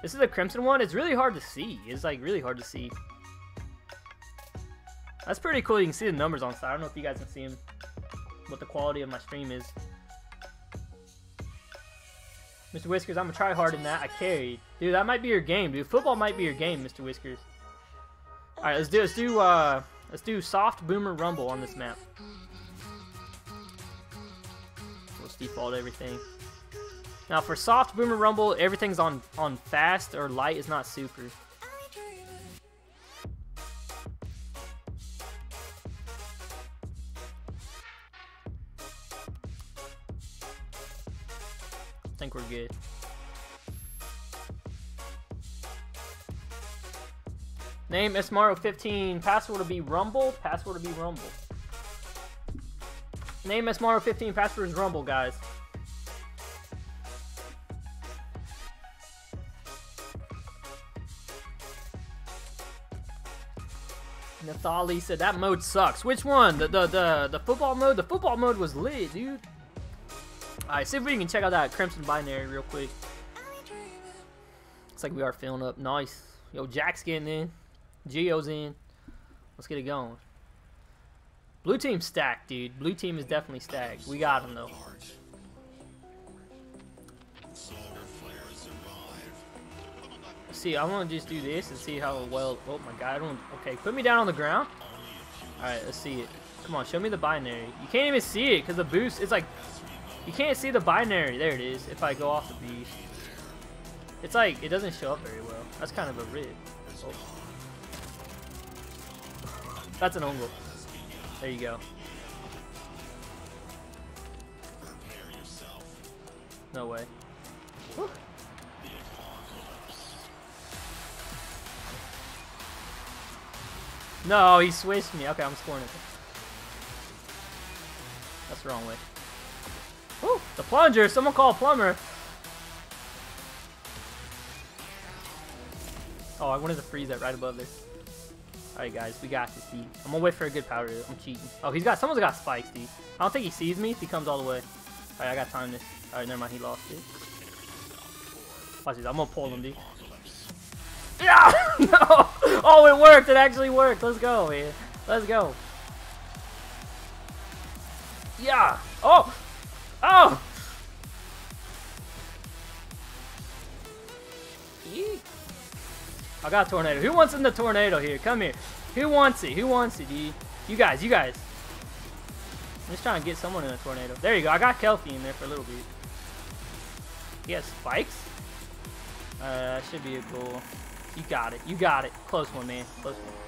This is the crimson one. It's really hard to see. It's like really hard to see. That's pretty cool. You can see the numbers on side. I don't know if you guys can see them. What the quality of my stream is. Mr. Whiskers, I'm gonna try hard in that. I carried. Dude, that might be your game, dude. Football might be your game, Mr. Whiskers. Alright, let's do let's do uh let's do soft boomer rumble on this map. Let's default everything. Now for soft boomer rumble, everything's on on fast or light is not super. Think we're good. Name is Mario 15. Password will be Rumble. Password will be Rumble. Name is Mario 15. Password is Rumble, guys. Nathali said that mode sucks. Which one? The the the the football mode? The football mode was lit, dude. Alright, see if we can check out that Crimson Binary real quick. Looks like we are filling up. Nice. Yo, Jack's getting in. Jeo's in. Let's get it going. Blue team stacked, dude. Blue team is definitely stacked. We got him, though. see, I want to just do this and see how well. Oh my god, I don't. Okay, put me down on the ground. Alright, let's see it. Come on, show me the binary. You can't even see it because the boost is like. You can't see the binary. There it is. If I go off the beast. It's like, it doesn't show up very well. That's kind of a rib. Oh. That's an angle. There you go. No way. Woo. No, he switched me. Okay, I'm scoring it. That's the wrong way. Woo! The plunger! Someone call a plumber! Oh, I wanted to freeze that right above this. Alright guys, we got this, dude. I'm gonna wait for a good powder. I'm cheating. Oh, he's got, someone's got spikes, dude. I don't think he sees me if he comes all the way. Alright, I got time this. Alright, never mind, he lost it. Watch this, I'm gonna pull him, dude. Yeah! no! Oh, it worked! It actually worked! Let's go, man. Let's go. Yeah! Oh! Oh! I got tornado. Who wants in the tornado here? Come here. Who wants it? Who wants it? You guys, you guys. I'm just trying to get someone in a tornado. There you go. I got Kelphi in there for a little bit. He has spikes? Uh, should be a goal. You got it. You got it. Close one, man. Close one.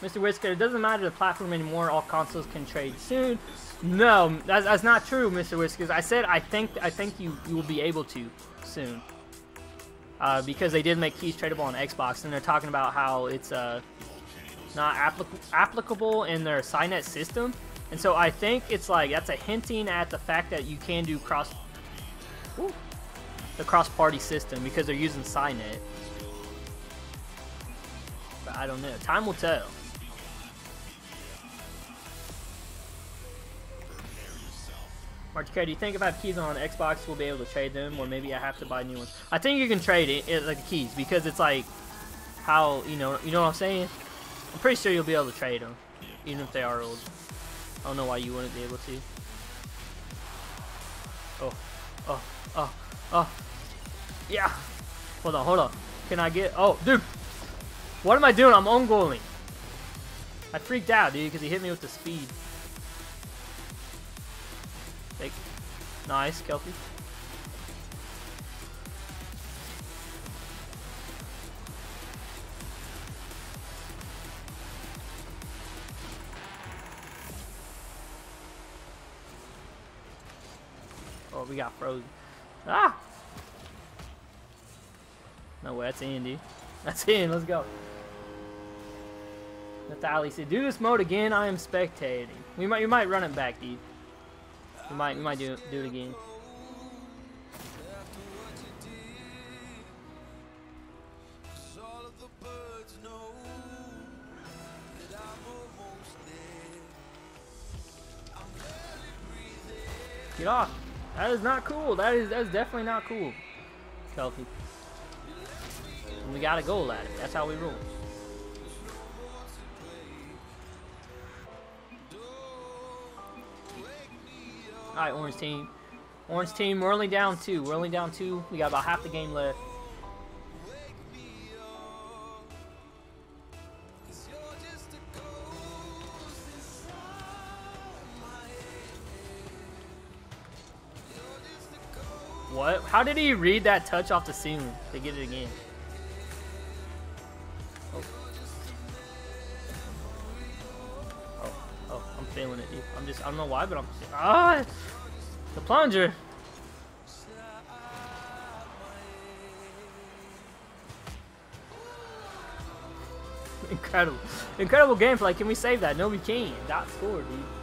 Mr. Whisker, it doesn't matter the platform anymore. All consoles can trade soon. No, that's, that's not true, Mr. Whiskers. I said I think I think you, you will be able to soon. Uh, because they did make keys tradable on Xbox, and they're talking about how it's uh, not applic applicable in their PsyNet system. And so I think it's like that's a hinting at the fact that you can do cross ooh, the cross-party system because they're using PsyNet. But I don't know. Time will tell. Marty do you think if I have keys on Xbox, we'll be able to trade them, or maybe I have to buy new ones? I think you can trade it, it like the keys because it's like how you know you know what I'm saying. I'm pretty sure you'll be able to trade them, even if they are old. I don't know why you wouldn't be able to. Oh, oh, oh, oh. Yeah. Hold on, hold on. Can I get... Oh, dude. What am I doing? I'm on. I freaked out, dude, because he hit me with the speed. Nice, Kelphi. Oh, we got frozen. Ah! No way, that's dude. That's in, let's go. Natalie said, do this mode again, I am spectating. We might, you might run it back, dude. We might, we might do, do it again. Get off. That is not cool. That is that's definitely not cool. And we got a goal at it. That's how we roll. Alright, orange team. Orange team, we're only down two. We're only down two. We got about half the game left. What? How did he read that touch off the ceiling to get it again? I'm I don't know why, but I'm, ah, the plunger. Incredible. Incredible gameplay. Can we save that? No, we can't. Dot score, dude.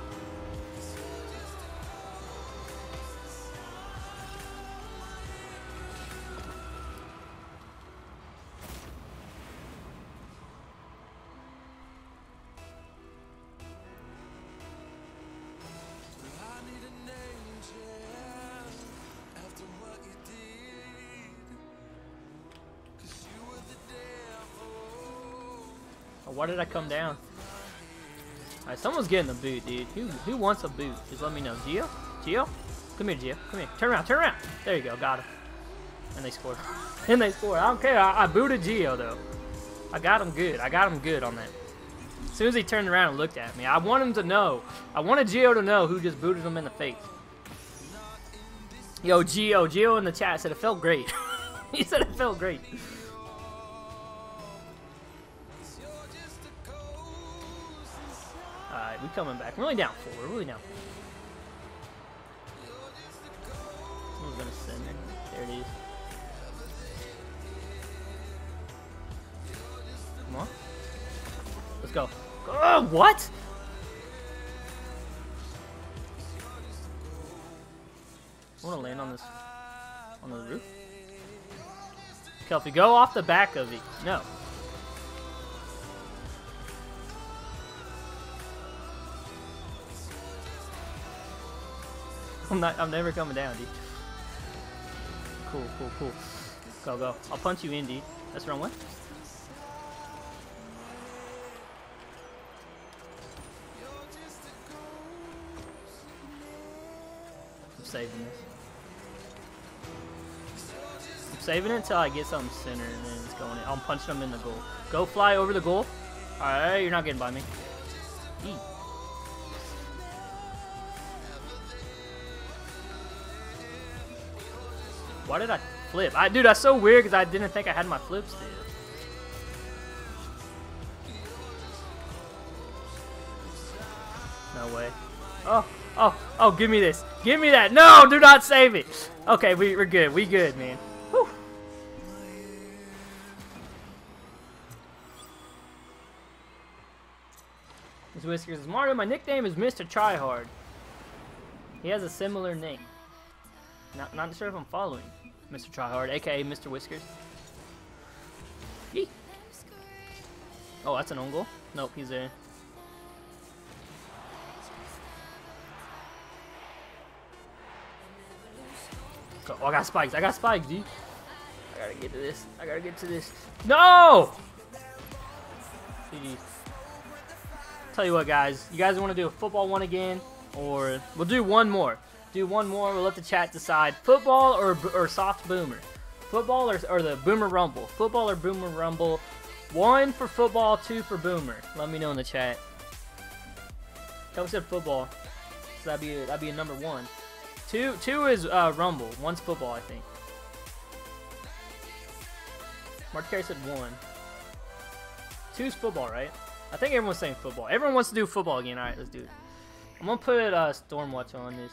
Why did I come down? Alright, someone's getting a boot, dude. Who who wants a boot? Just let me know. Jeo? Jeo? Come here, Jeo. Come here. Turn around, turn around. There you go, got him. And they scored. and they scored. I don't care. I, I booted Jeo, though. I got him good. I got him good on that. As soon as he turned around and looked at me, I want him to know. I wanted Jeo to know who just booted him in the face. Yo, Jeo. Jeo in the chat said it felt great. he said it felt great. Coming back. We're only down four. We're really down four. Gonna send it. There it is. Come on. Let's go. Oh, what? I want to land on this, on the roof. Kelphi, go off the back of it. No. I'm not. I'm never coming down, dude. Cool, cool, cool. Go, go. I'll punch you in, dude. That's the wrong way. I'm saving this. I'm saving it until I get something center and then it's going in. I'm punching them in the goal. Go fly over the goal. Alright, you're not getting by me. Eat. Why did I flip? I, dude, that's so weird because I didn't think I had my flips still. No way. Oh, oh, oh, give me this. Give me that. No, do not save it. Okay, we, we're good. We good, man. Whiskers is Mario. My nickname is Mr. Tryhard. He has a similar name. Not, not sure if I'm following Mr. Tryhard, aka Mr. Whiskers. Yee. Oh, that's an own goal? Nope, he's there. Oh, I got spikes. I got spikes, dude. I gotta get to this. I gotta get to this. No! GG. tell you what, guys. You guys want to do a football one again, or we'll do one more. Do one more. We'll let the chat decide. Football or or soft boomer. Football or, or the boomer rumble. Football or boomer rumble. One for football, two for boomer. Let me know in the chat. Kelly said football. So that'd be that'd be a number one. Two two is uh, rumble. One's football, I think. Mark Carey said one. Two's football, right? I think everyone's saying football. Everyone wants to do football again. All right, let's do it. I'm gonna put uh, Stormwatch on this.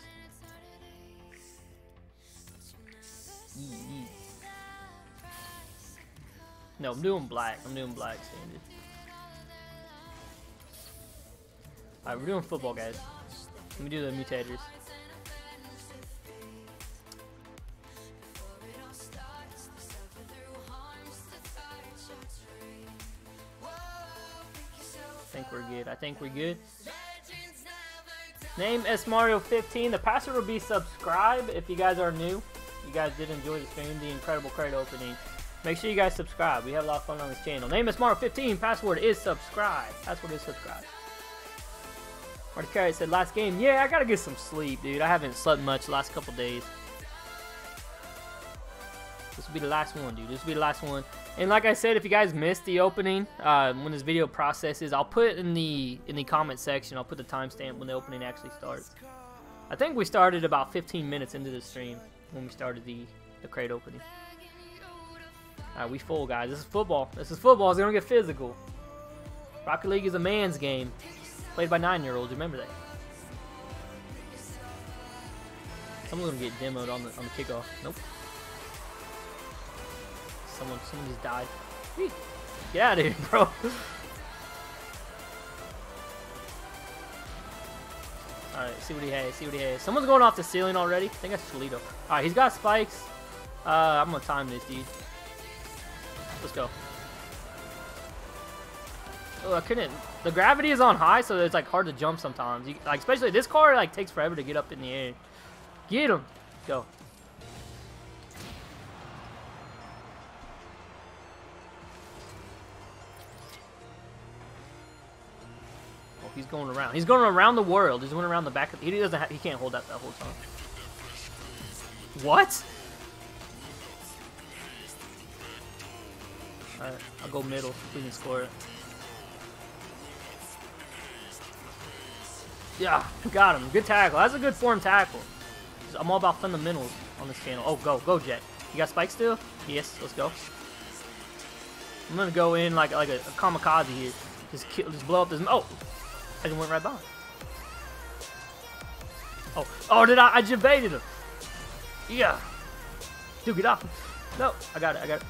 No, I'm doing black. I'm doing black standard. Alright, we're doing football, guys. Let me do the mutators. I think we're good. I think we're good. Name is Smario 15. The password will be subscribe if you guys are new. You guys did enjoy the stream, the incredible crate opening. Make sure you guys subscribe. We have a lot of fun on this channel. Name is Smario 15. Password is subscribe. Password is subscribe. Marty Carey said last game. Yeah, I gotta get some sleep, dude. I haven't slept much last couple days. This will be the last one, dude. This will be the last one. And like I said, if you guys missed the opening, uh, when this video processes, I'll put in the in the comment section. I'll put the timestamp when the opening actually starts. I think we started about 15 minutes into the stream when we started the the crate opening. Alright, we full, guys. This is football. This is football. It's gonna get physical. Rocket League is a man's game, played by nine-year-olds. Remember that. Someone's gonna get demoed on the on the kickoff. Nope. Someone, someone just died. Get out of here, bro. Alright, see what he has, see what he has. Someone's going off the ceiling already. I think that's Toledo. Alright, he's got spikes. Uh, I'm gonna time this, dude. Let's go. Oh, I couldn't. The gravity is on high, so it's like hard to jump sometimes. You, like especially this car, like takes forever to get up in the air. Get him. Go. He's going around. He's going around the world. He's going around the back. Of, he doesn't. he can't hold that that whole time. What? Alright, I'll go middle. We can score it. Yeah, got him. Good tackle. That's a good form tackle. I'm all about fundamentals on this channel. Oh, go, go, Jet. You got spike still? Yes, let's go. I'm gonna go in like like a, a kamikaze here. Just kill, just blow up this. Oh, I just went right by. Oh, oh, did I? I just baited him. Yeah. Dude, get off. No, I got it. I got it.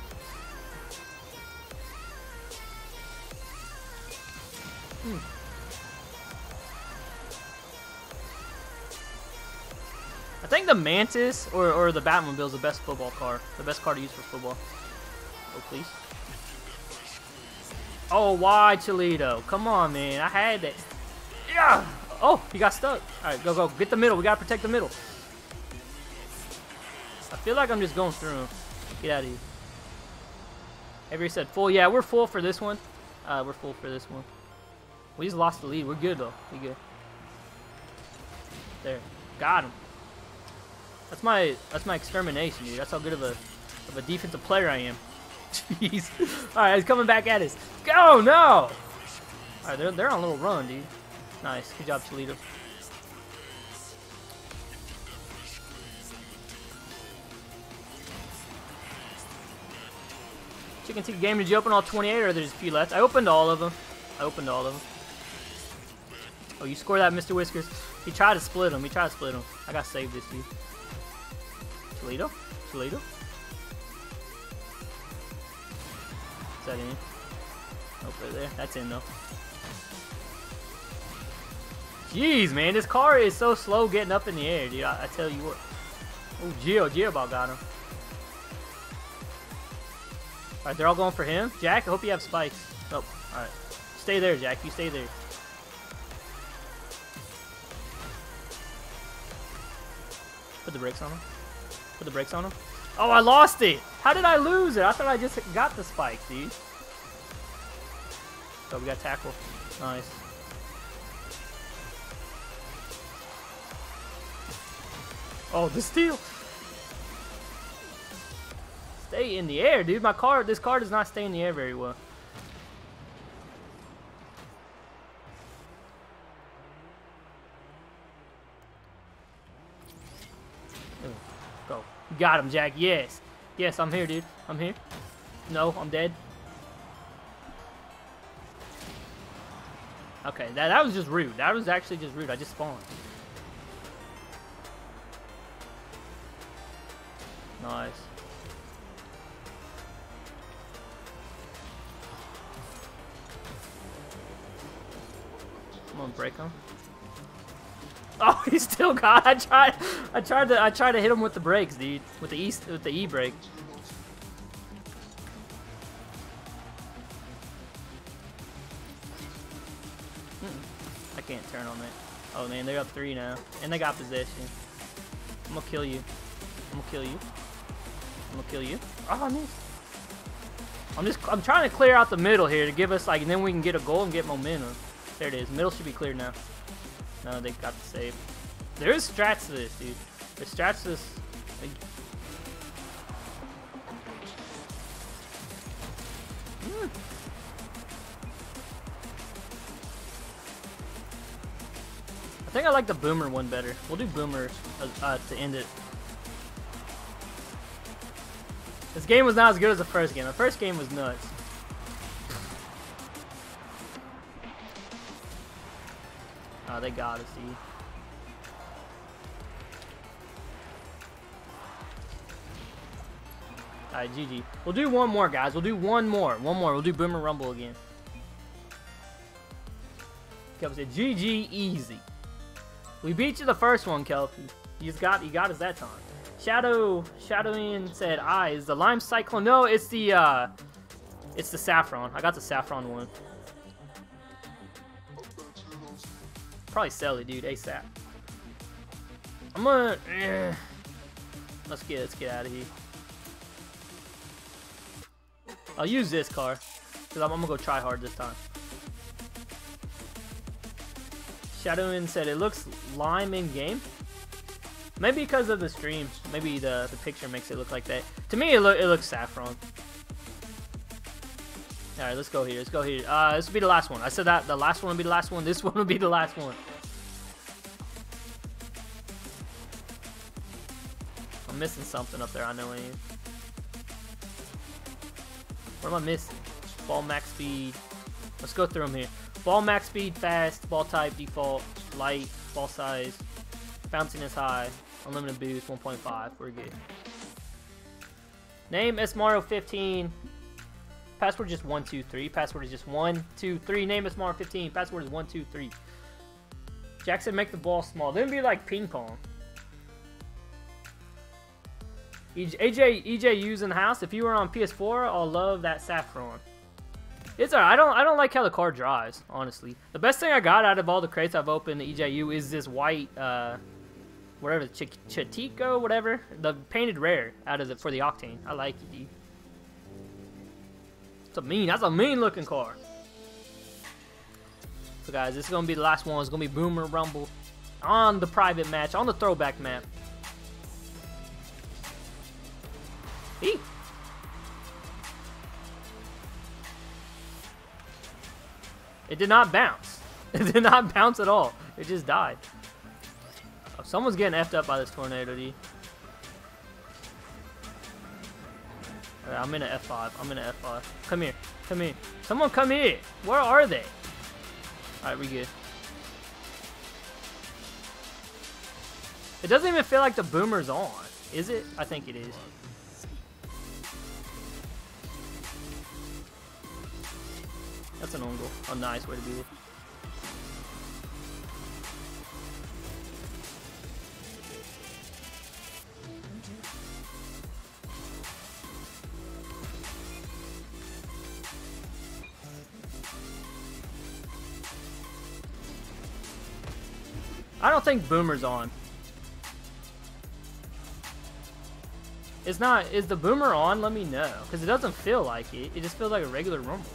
Hmm. I think the Mantis or, or the Batmobile is the best football car. The best car to use for football. Oh, please. Oh, why Toledo? Come on, man. I had it. Yeah. Oh, he got stuck. All right, go, go. Get the middle. We got to protect the middle. I feel like I'm just going through him. Get out of here. Every said full. Yeah, we're full for this one. Uh, we're full for this one. We just lost the lead. We're good, though. We good. There. Got him. That's my that's my extermination, dude. That's how good of a of a defensive player I am. Jeez. All right, he's coming back at us. Go, no. All right, they're they're on a little run, dude. Nice. Good job, Toledo. Chicken Ticket Game, did you open all 28 or there's a few left? I opened all of them. I opened all of them. Oh, you score that, Mr. Whiskers. He tried to split him. He tried to split him. I got saved this, dude. Toledo? Toledo? Is that in? Over there. That's in, though. Jeez, man. This car is so slow getting up in the air, dude. I, I tell you what. Oh, Jeo. Jeo about got him. Alright, they're all going for him. Jack, I hope you have spikes. Oh, alright. Stay there, Jack. You stay there. Put the brakes on him. Put the brakes on him. Oh, I lost it. How did I lose it? I thought I just got the spike, dude. Oh, we got tackle. Nice. Oh, the steal. Stay in the air, dude. My car, this car does not stay in the air very well. Go. Got him, Jack. Yes. Yes, I'm here, dude. I'm here. No, I'm dead. Okay, that, that was just rude. That was actually just rude. I just spawned. Nice. I'm gonna break him. Oh, he still got. I tried. I tried to. I tried to hit him with the brakes, dude. With the east. With the e brake. Hmm. I can't turn on it. Oh man, they're up three now, and they got possession. I'm gonna kill you. I'm gonna kill you. I'm gonna kill you. Oh, I missed. I'm just. I'm trying to clear out the middle here to give us like, and then we can get a goal and get momentum. There it is. Middle should be clear now. No, they got the save. There is strats to this, dude. There's strats to this. Like, mm. I think I like the boomer one better. We'll do boomer uh, uh, to end it. This game was not as good as the first game. The first game was nuts. Oh, they got us, dude. Alright, GG. We'll do one more, guys. We'll do one more. One more. We'll do Boomer Rumble again. Kelphi said, GG easy. We beat you the first one, Kelphi. You just got you got us that time. Shadow Shadowing said, "I is the Lime Cyclone. No, it's the uh, it's the Saffron. I got the Saffron one. Probably sell it, dude. ASAP. I'm gonna. Eh. Let's get let's get out of here. I'll use this car because I'm, I'm, gonna go try hard this time. Shadowin said it looks lime in game. Maybe because of the streams. Maybe the the picture makes it look like that. To me, it look it looks saffron. All right, let's go here. Let's go here. Uh, this will be the last one. I said that the last one will be the last one. This one will be the last one. I'm missing something up there. I know I am. What am I missing? Ball max speed. Let's go through them here. Ball max speed, fast. Ball type, default, light. Ball size. Bouncing is high. Unlimited boost, 1.5. We're good. Name Smario 15. Password just 123. Password is just 123. Name is Smario 15. Password is 123. Jackson, make the ball small. Then be like ping pong. EJ using the house. If you were on PS4, I'll love that saffron. It's alright. I don't I don't like how the car drives, honestly. The best thing I got out of all the crates I've opened the EJU is this white uh whatever Ch Chantico, whatever. The painted rare out of it for the octane. I like it, dude. It's a mean, that's a mean looking car. So guys, this is gonna be the last one. It's gonna be Boomer Rumble on the private match, on the throwback map. It did not bounce. It did not bounce at all. It just died. Oh, someone's getting effed up by this tornado, D. Right, I'm in an F5. I'm in an F5. Come here. Come here. Someone come here. Where are they? Alright, we good. It doesn't even feel like the boomer's on. Is it? I think it is. That's an angle. A nice way to do it. I don't think Boomer's on. It's not. Is the Boomer on? Let me know. Because it doesn't feel like it. It just feels like a regular Rumble.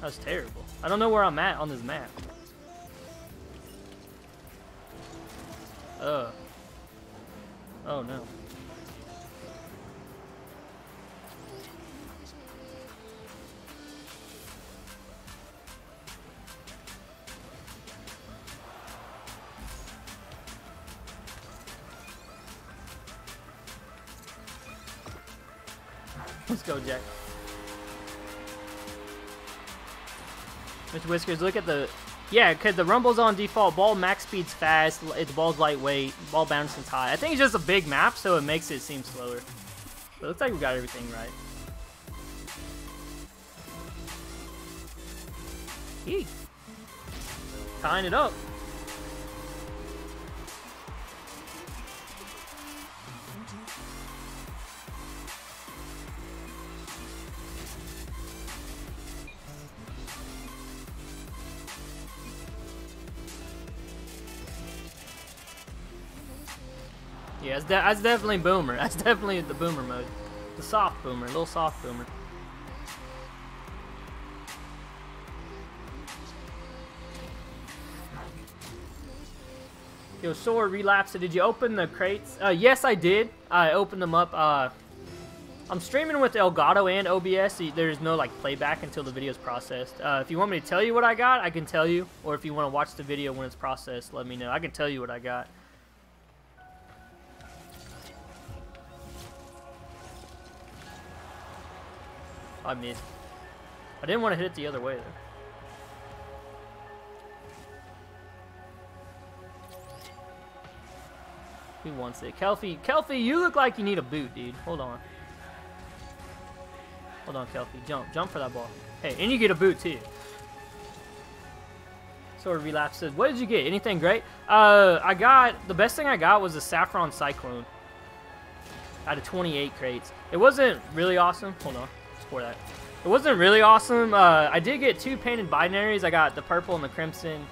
That's terrible. I don't know where I'm at on this map. Uh. Oh no. Let's go, Jack. Mr. Whiskers, look at the... Yeah, because the Rumble's on default. Ball max speed's fast. Its ball's lightweight. Ball bouncing's high. I think it's just a big map, so it makes it seem slower. But looks like we got everything right. Eee. Tying it up. De that's definitely boomer. That's definitely the boomer mode. The soft boomer, little soft boomer. Yo, Sore relapse. Did you open the crates? Uh, yes, I did. I opened them up. Uh, I'm streaming with Elgato and OBS. there's no like playback until the video is processed. Uh, if you want me to tell you what I got, I can tell you. Or if you want to watch the video when it's processed, let me know. I can tell you what I got. I missed. I didn't want to hit it the other way though. Who wants it? Kelphi, Kelphi, you look like you need a boot, dude. Hold on. Hold on, Kelphi. Jump. Jump for that ball. Hey, and you get a boot, too. Sort of relapses. What did you get? Anything great? Uh, I got... The best thing I got was a Saffron Cyclone. Out of 28 crates. It wasn't really awesome. Hold on. For that. It wasn't really awesome. Uh, I did get two painted binaries. I got the purple and the crimson.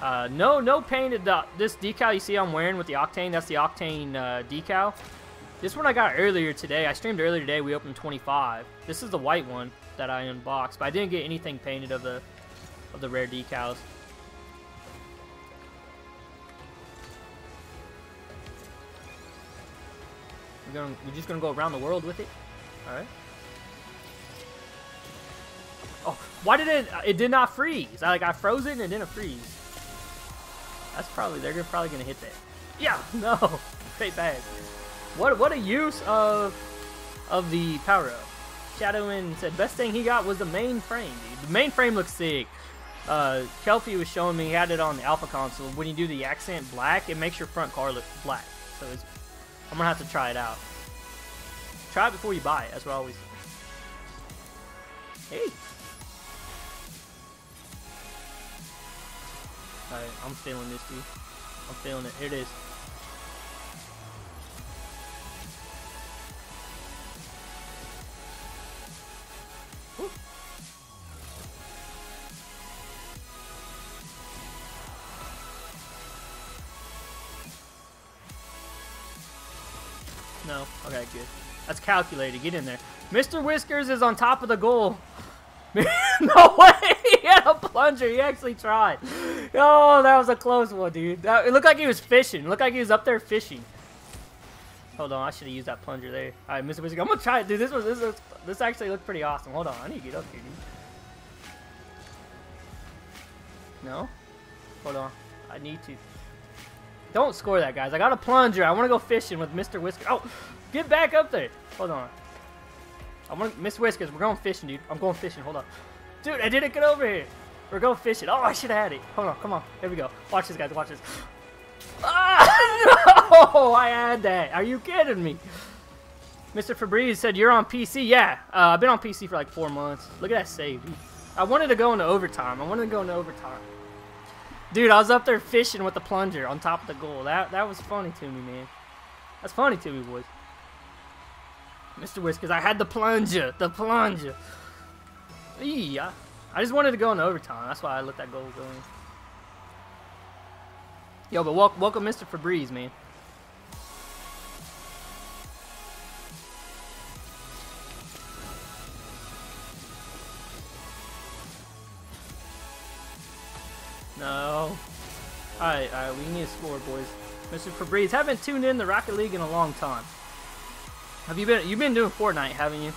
Uh, no, no painted. This decal you see I'm wearing with the Octane, that's the Octane uh, decal. This one I got earlier today. I streamed earlier today. We opened 25. This is the white one that I unboxed, but I didn't get anything painted of the of the rare decals. We're going. We're just gonna go around the world with it. All right. Oh, why did it? It did not freeze. I like I froze it and it didn't freeze. That's probably they're probably gonna hit that. Yeah, no, great bag. What what a use of of the power up. Shadowin said best thing he got was the Mainframe. The Mainframe looks sick. Uh, Kelphi was showing me he had it on the Alpha console. When you do the accent black, it makes your front car look black. So it's, I'm gonna have to try it out. Try it before you buy it. That's what I always. Hey. Alright, I'm feeling this, dude. I'm feeling it. Here it is. No. Okay, good. That's calculated. Get in there. Mr. Whiskers is on top of the goal. no way! He had a plunger. He actually tried. Oh, that was a close one, dude. That, it looked like he was fishing. It looked like he was up there fishing. Hold on, I should have used that plunger there. All right, Mr. Whisker, I'm gonna try it, dude. This was this was, this actually looked pretty awesome. Hold on, I need to get up here, dude. No? Hold on, I need to. Don't score that, guys. I got a plunger. I want to go fishing with Mr. Whisker. Oh, get back up there. Hold on. I want Miss Whiskers. We're going fishing, dude. I'm going fishing. Hold on. Dude, I didn't get over here. We're going fishing. Oh, I should have had it. Hold on. Come on. Here we go. Watch this, guys. Watch this. Ah, no! I had that. Are you kidding me? Mr. Febreze said, you're on PC. Yeah, uh, I've been on PC for like four months. Look at that save. I wanted to go into overtime. I wanted to go into overtime. Dude, I was up there fishing with the plunger on top of the goal. That that was funny to me, man. That's funny to me, boys. Mr. Whiskers, I had the plunger. The plunger. Yeah. I just wanted to go in overtime. That's why I let that goal go in. Yo, but welcome, welcome Mr. Febreze, man. No. Alright, alright, we need to score, boys. Mr. Febreze. Haven't tuned in the Rocket League in a long time. Have you been? You've been doing Fortnite, haven't you?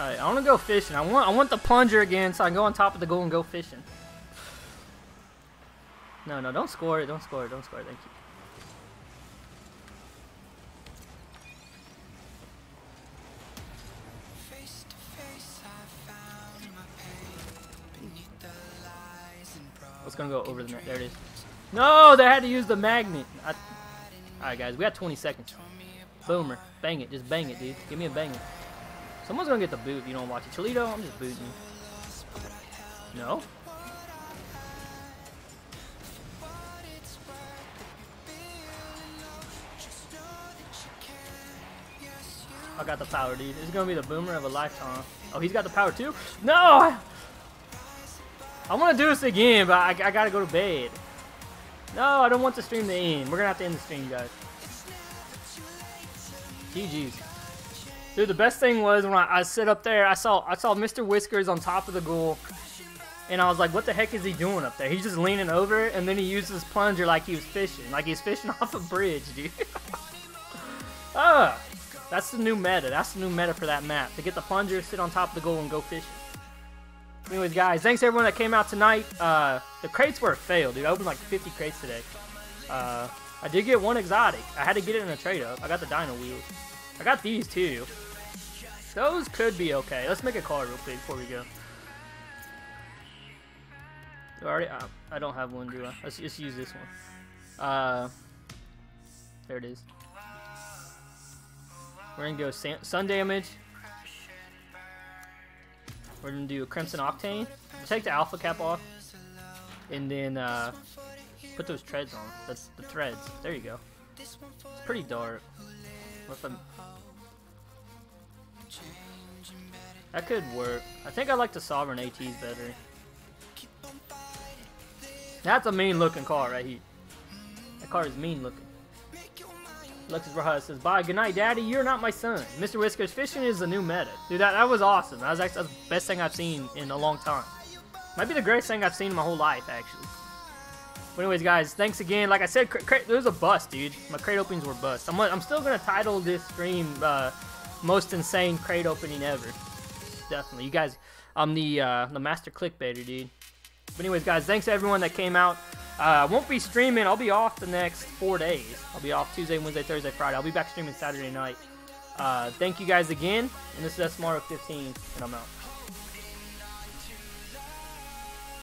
Alright, I want to go fishing. I want I want the plunger again so I can go on top of the goal and go fishing. No, no, don't score it. Don't score it. Don't score it. Thank you. It's gonna go over the net. There it is. No, they had to use the magnet. I... Alright, guys, we got 20 seconds. Boomer. Bang it. Just bang it, dude. Give me a bang. Someone's gonna get the boot you don't watch it. Cholito, I'm just booting. No? I got the power, dude. This is gonna be the boomer of a lifetime. Oh, he's got the power too? No! I want to do this again, but I, I gotta go to bed. No, I don't want the stream to end. We're gonna have to end the stream, guys. GG's. Dude, the best thing was when I, I sit up there, I saw I saw Mr. Whiskers on top of the goal, and I was like, what the heck is he doing up there? He's just leaning over, and then he uses plunger like he was fishing, like he's fishing off a bridge, dude. ah, that's the new meta. That's the new meta for that map. To get the plunger, sit on top of the goal, and go fishing. Anyways, guys, thanks everyone that came out tonight. Uh, the crates were a fail, dude. I opened like 50 crates today. Uh, I did get one exotic. I had to get it in a trade up. I got the dino wheels. I got these too. Those could be okay. Let's make a call real quick before we go. I already? Uh, I don't have one, do I? Let's just use this one. Uh, there it is. We're gonna go sun damage. We're gonna do a Crimson Octane. Take the Alpha Cap off. And then uh, put those treads on. That's the threads. There you go. It's pretty dark. That could work. I think I like the Sovereign ATs better. That's a mean looking car right here. That car is mean looking. Alexis Rojas says, Bye, good night, Daddy. You're not my son. Mr. Whiskers, fishing is a new meta. Dude, that, that was awesome. That was actually the best thing I've seen in a long time. Might be the greatest thing I've seen in my whole life, actually. But anyways, guys, thanks again. Like I said, was a bust, dude. My crate openings were bust. I'm, I'm still going to title this stream uh, Most Insane Crate Opening Ever. Definitely. You guys, I'm the, uh, the master clickbaiter, dude. But anyways, guys, thanks to everyone that came out. I uh, won't be streaming. I'll be off the next four days. I'll be off Tuesday, Wednesday, Thursday, Friday. I'll be back streaming Saturday night. Uh, thank you guys again. And this is Smario15, and I'm out.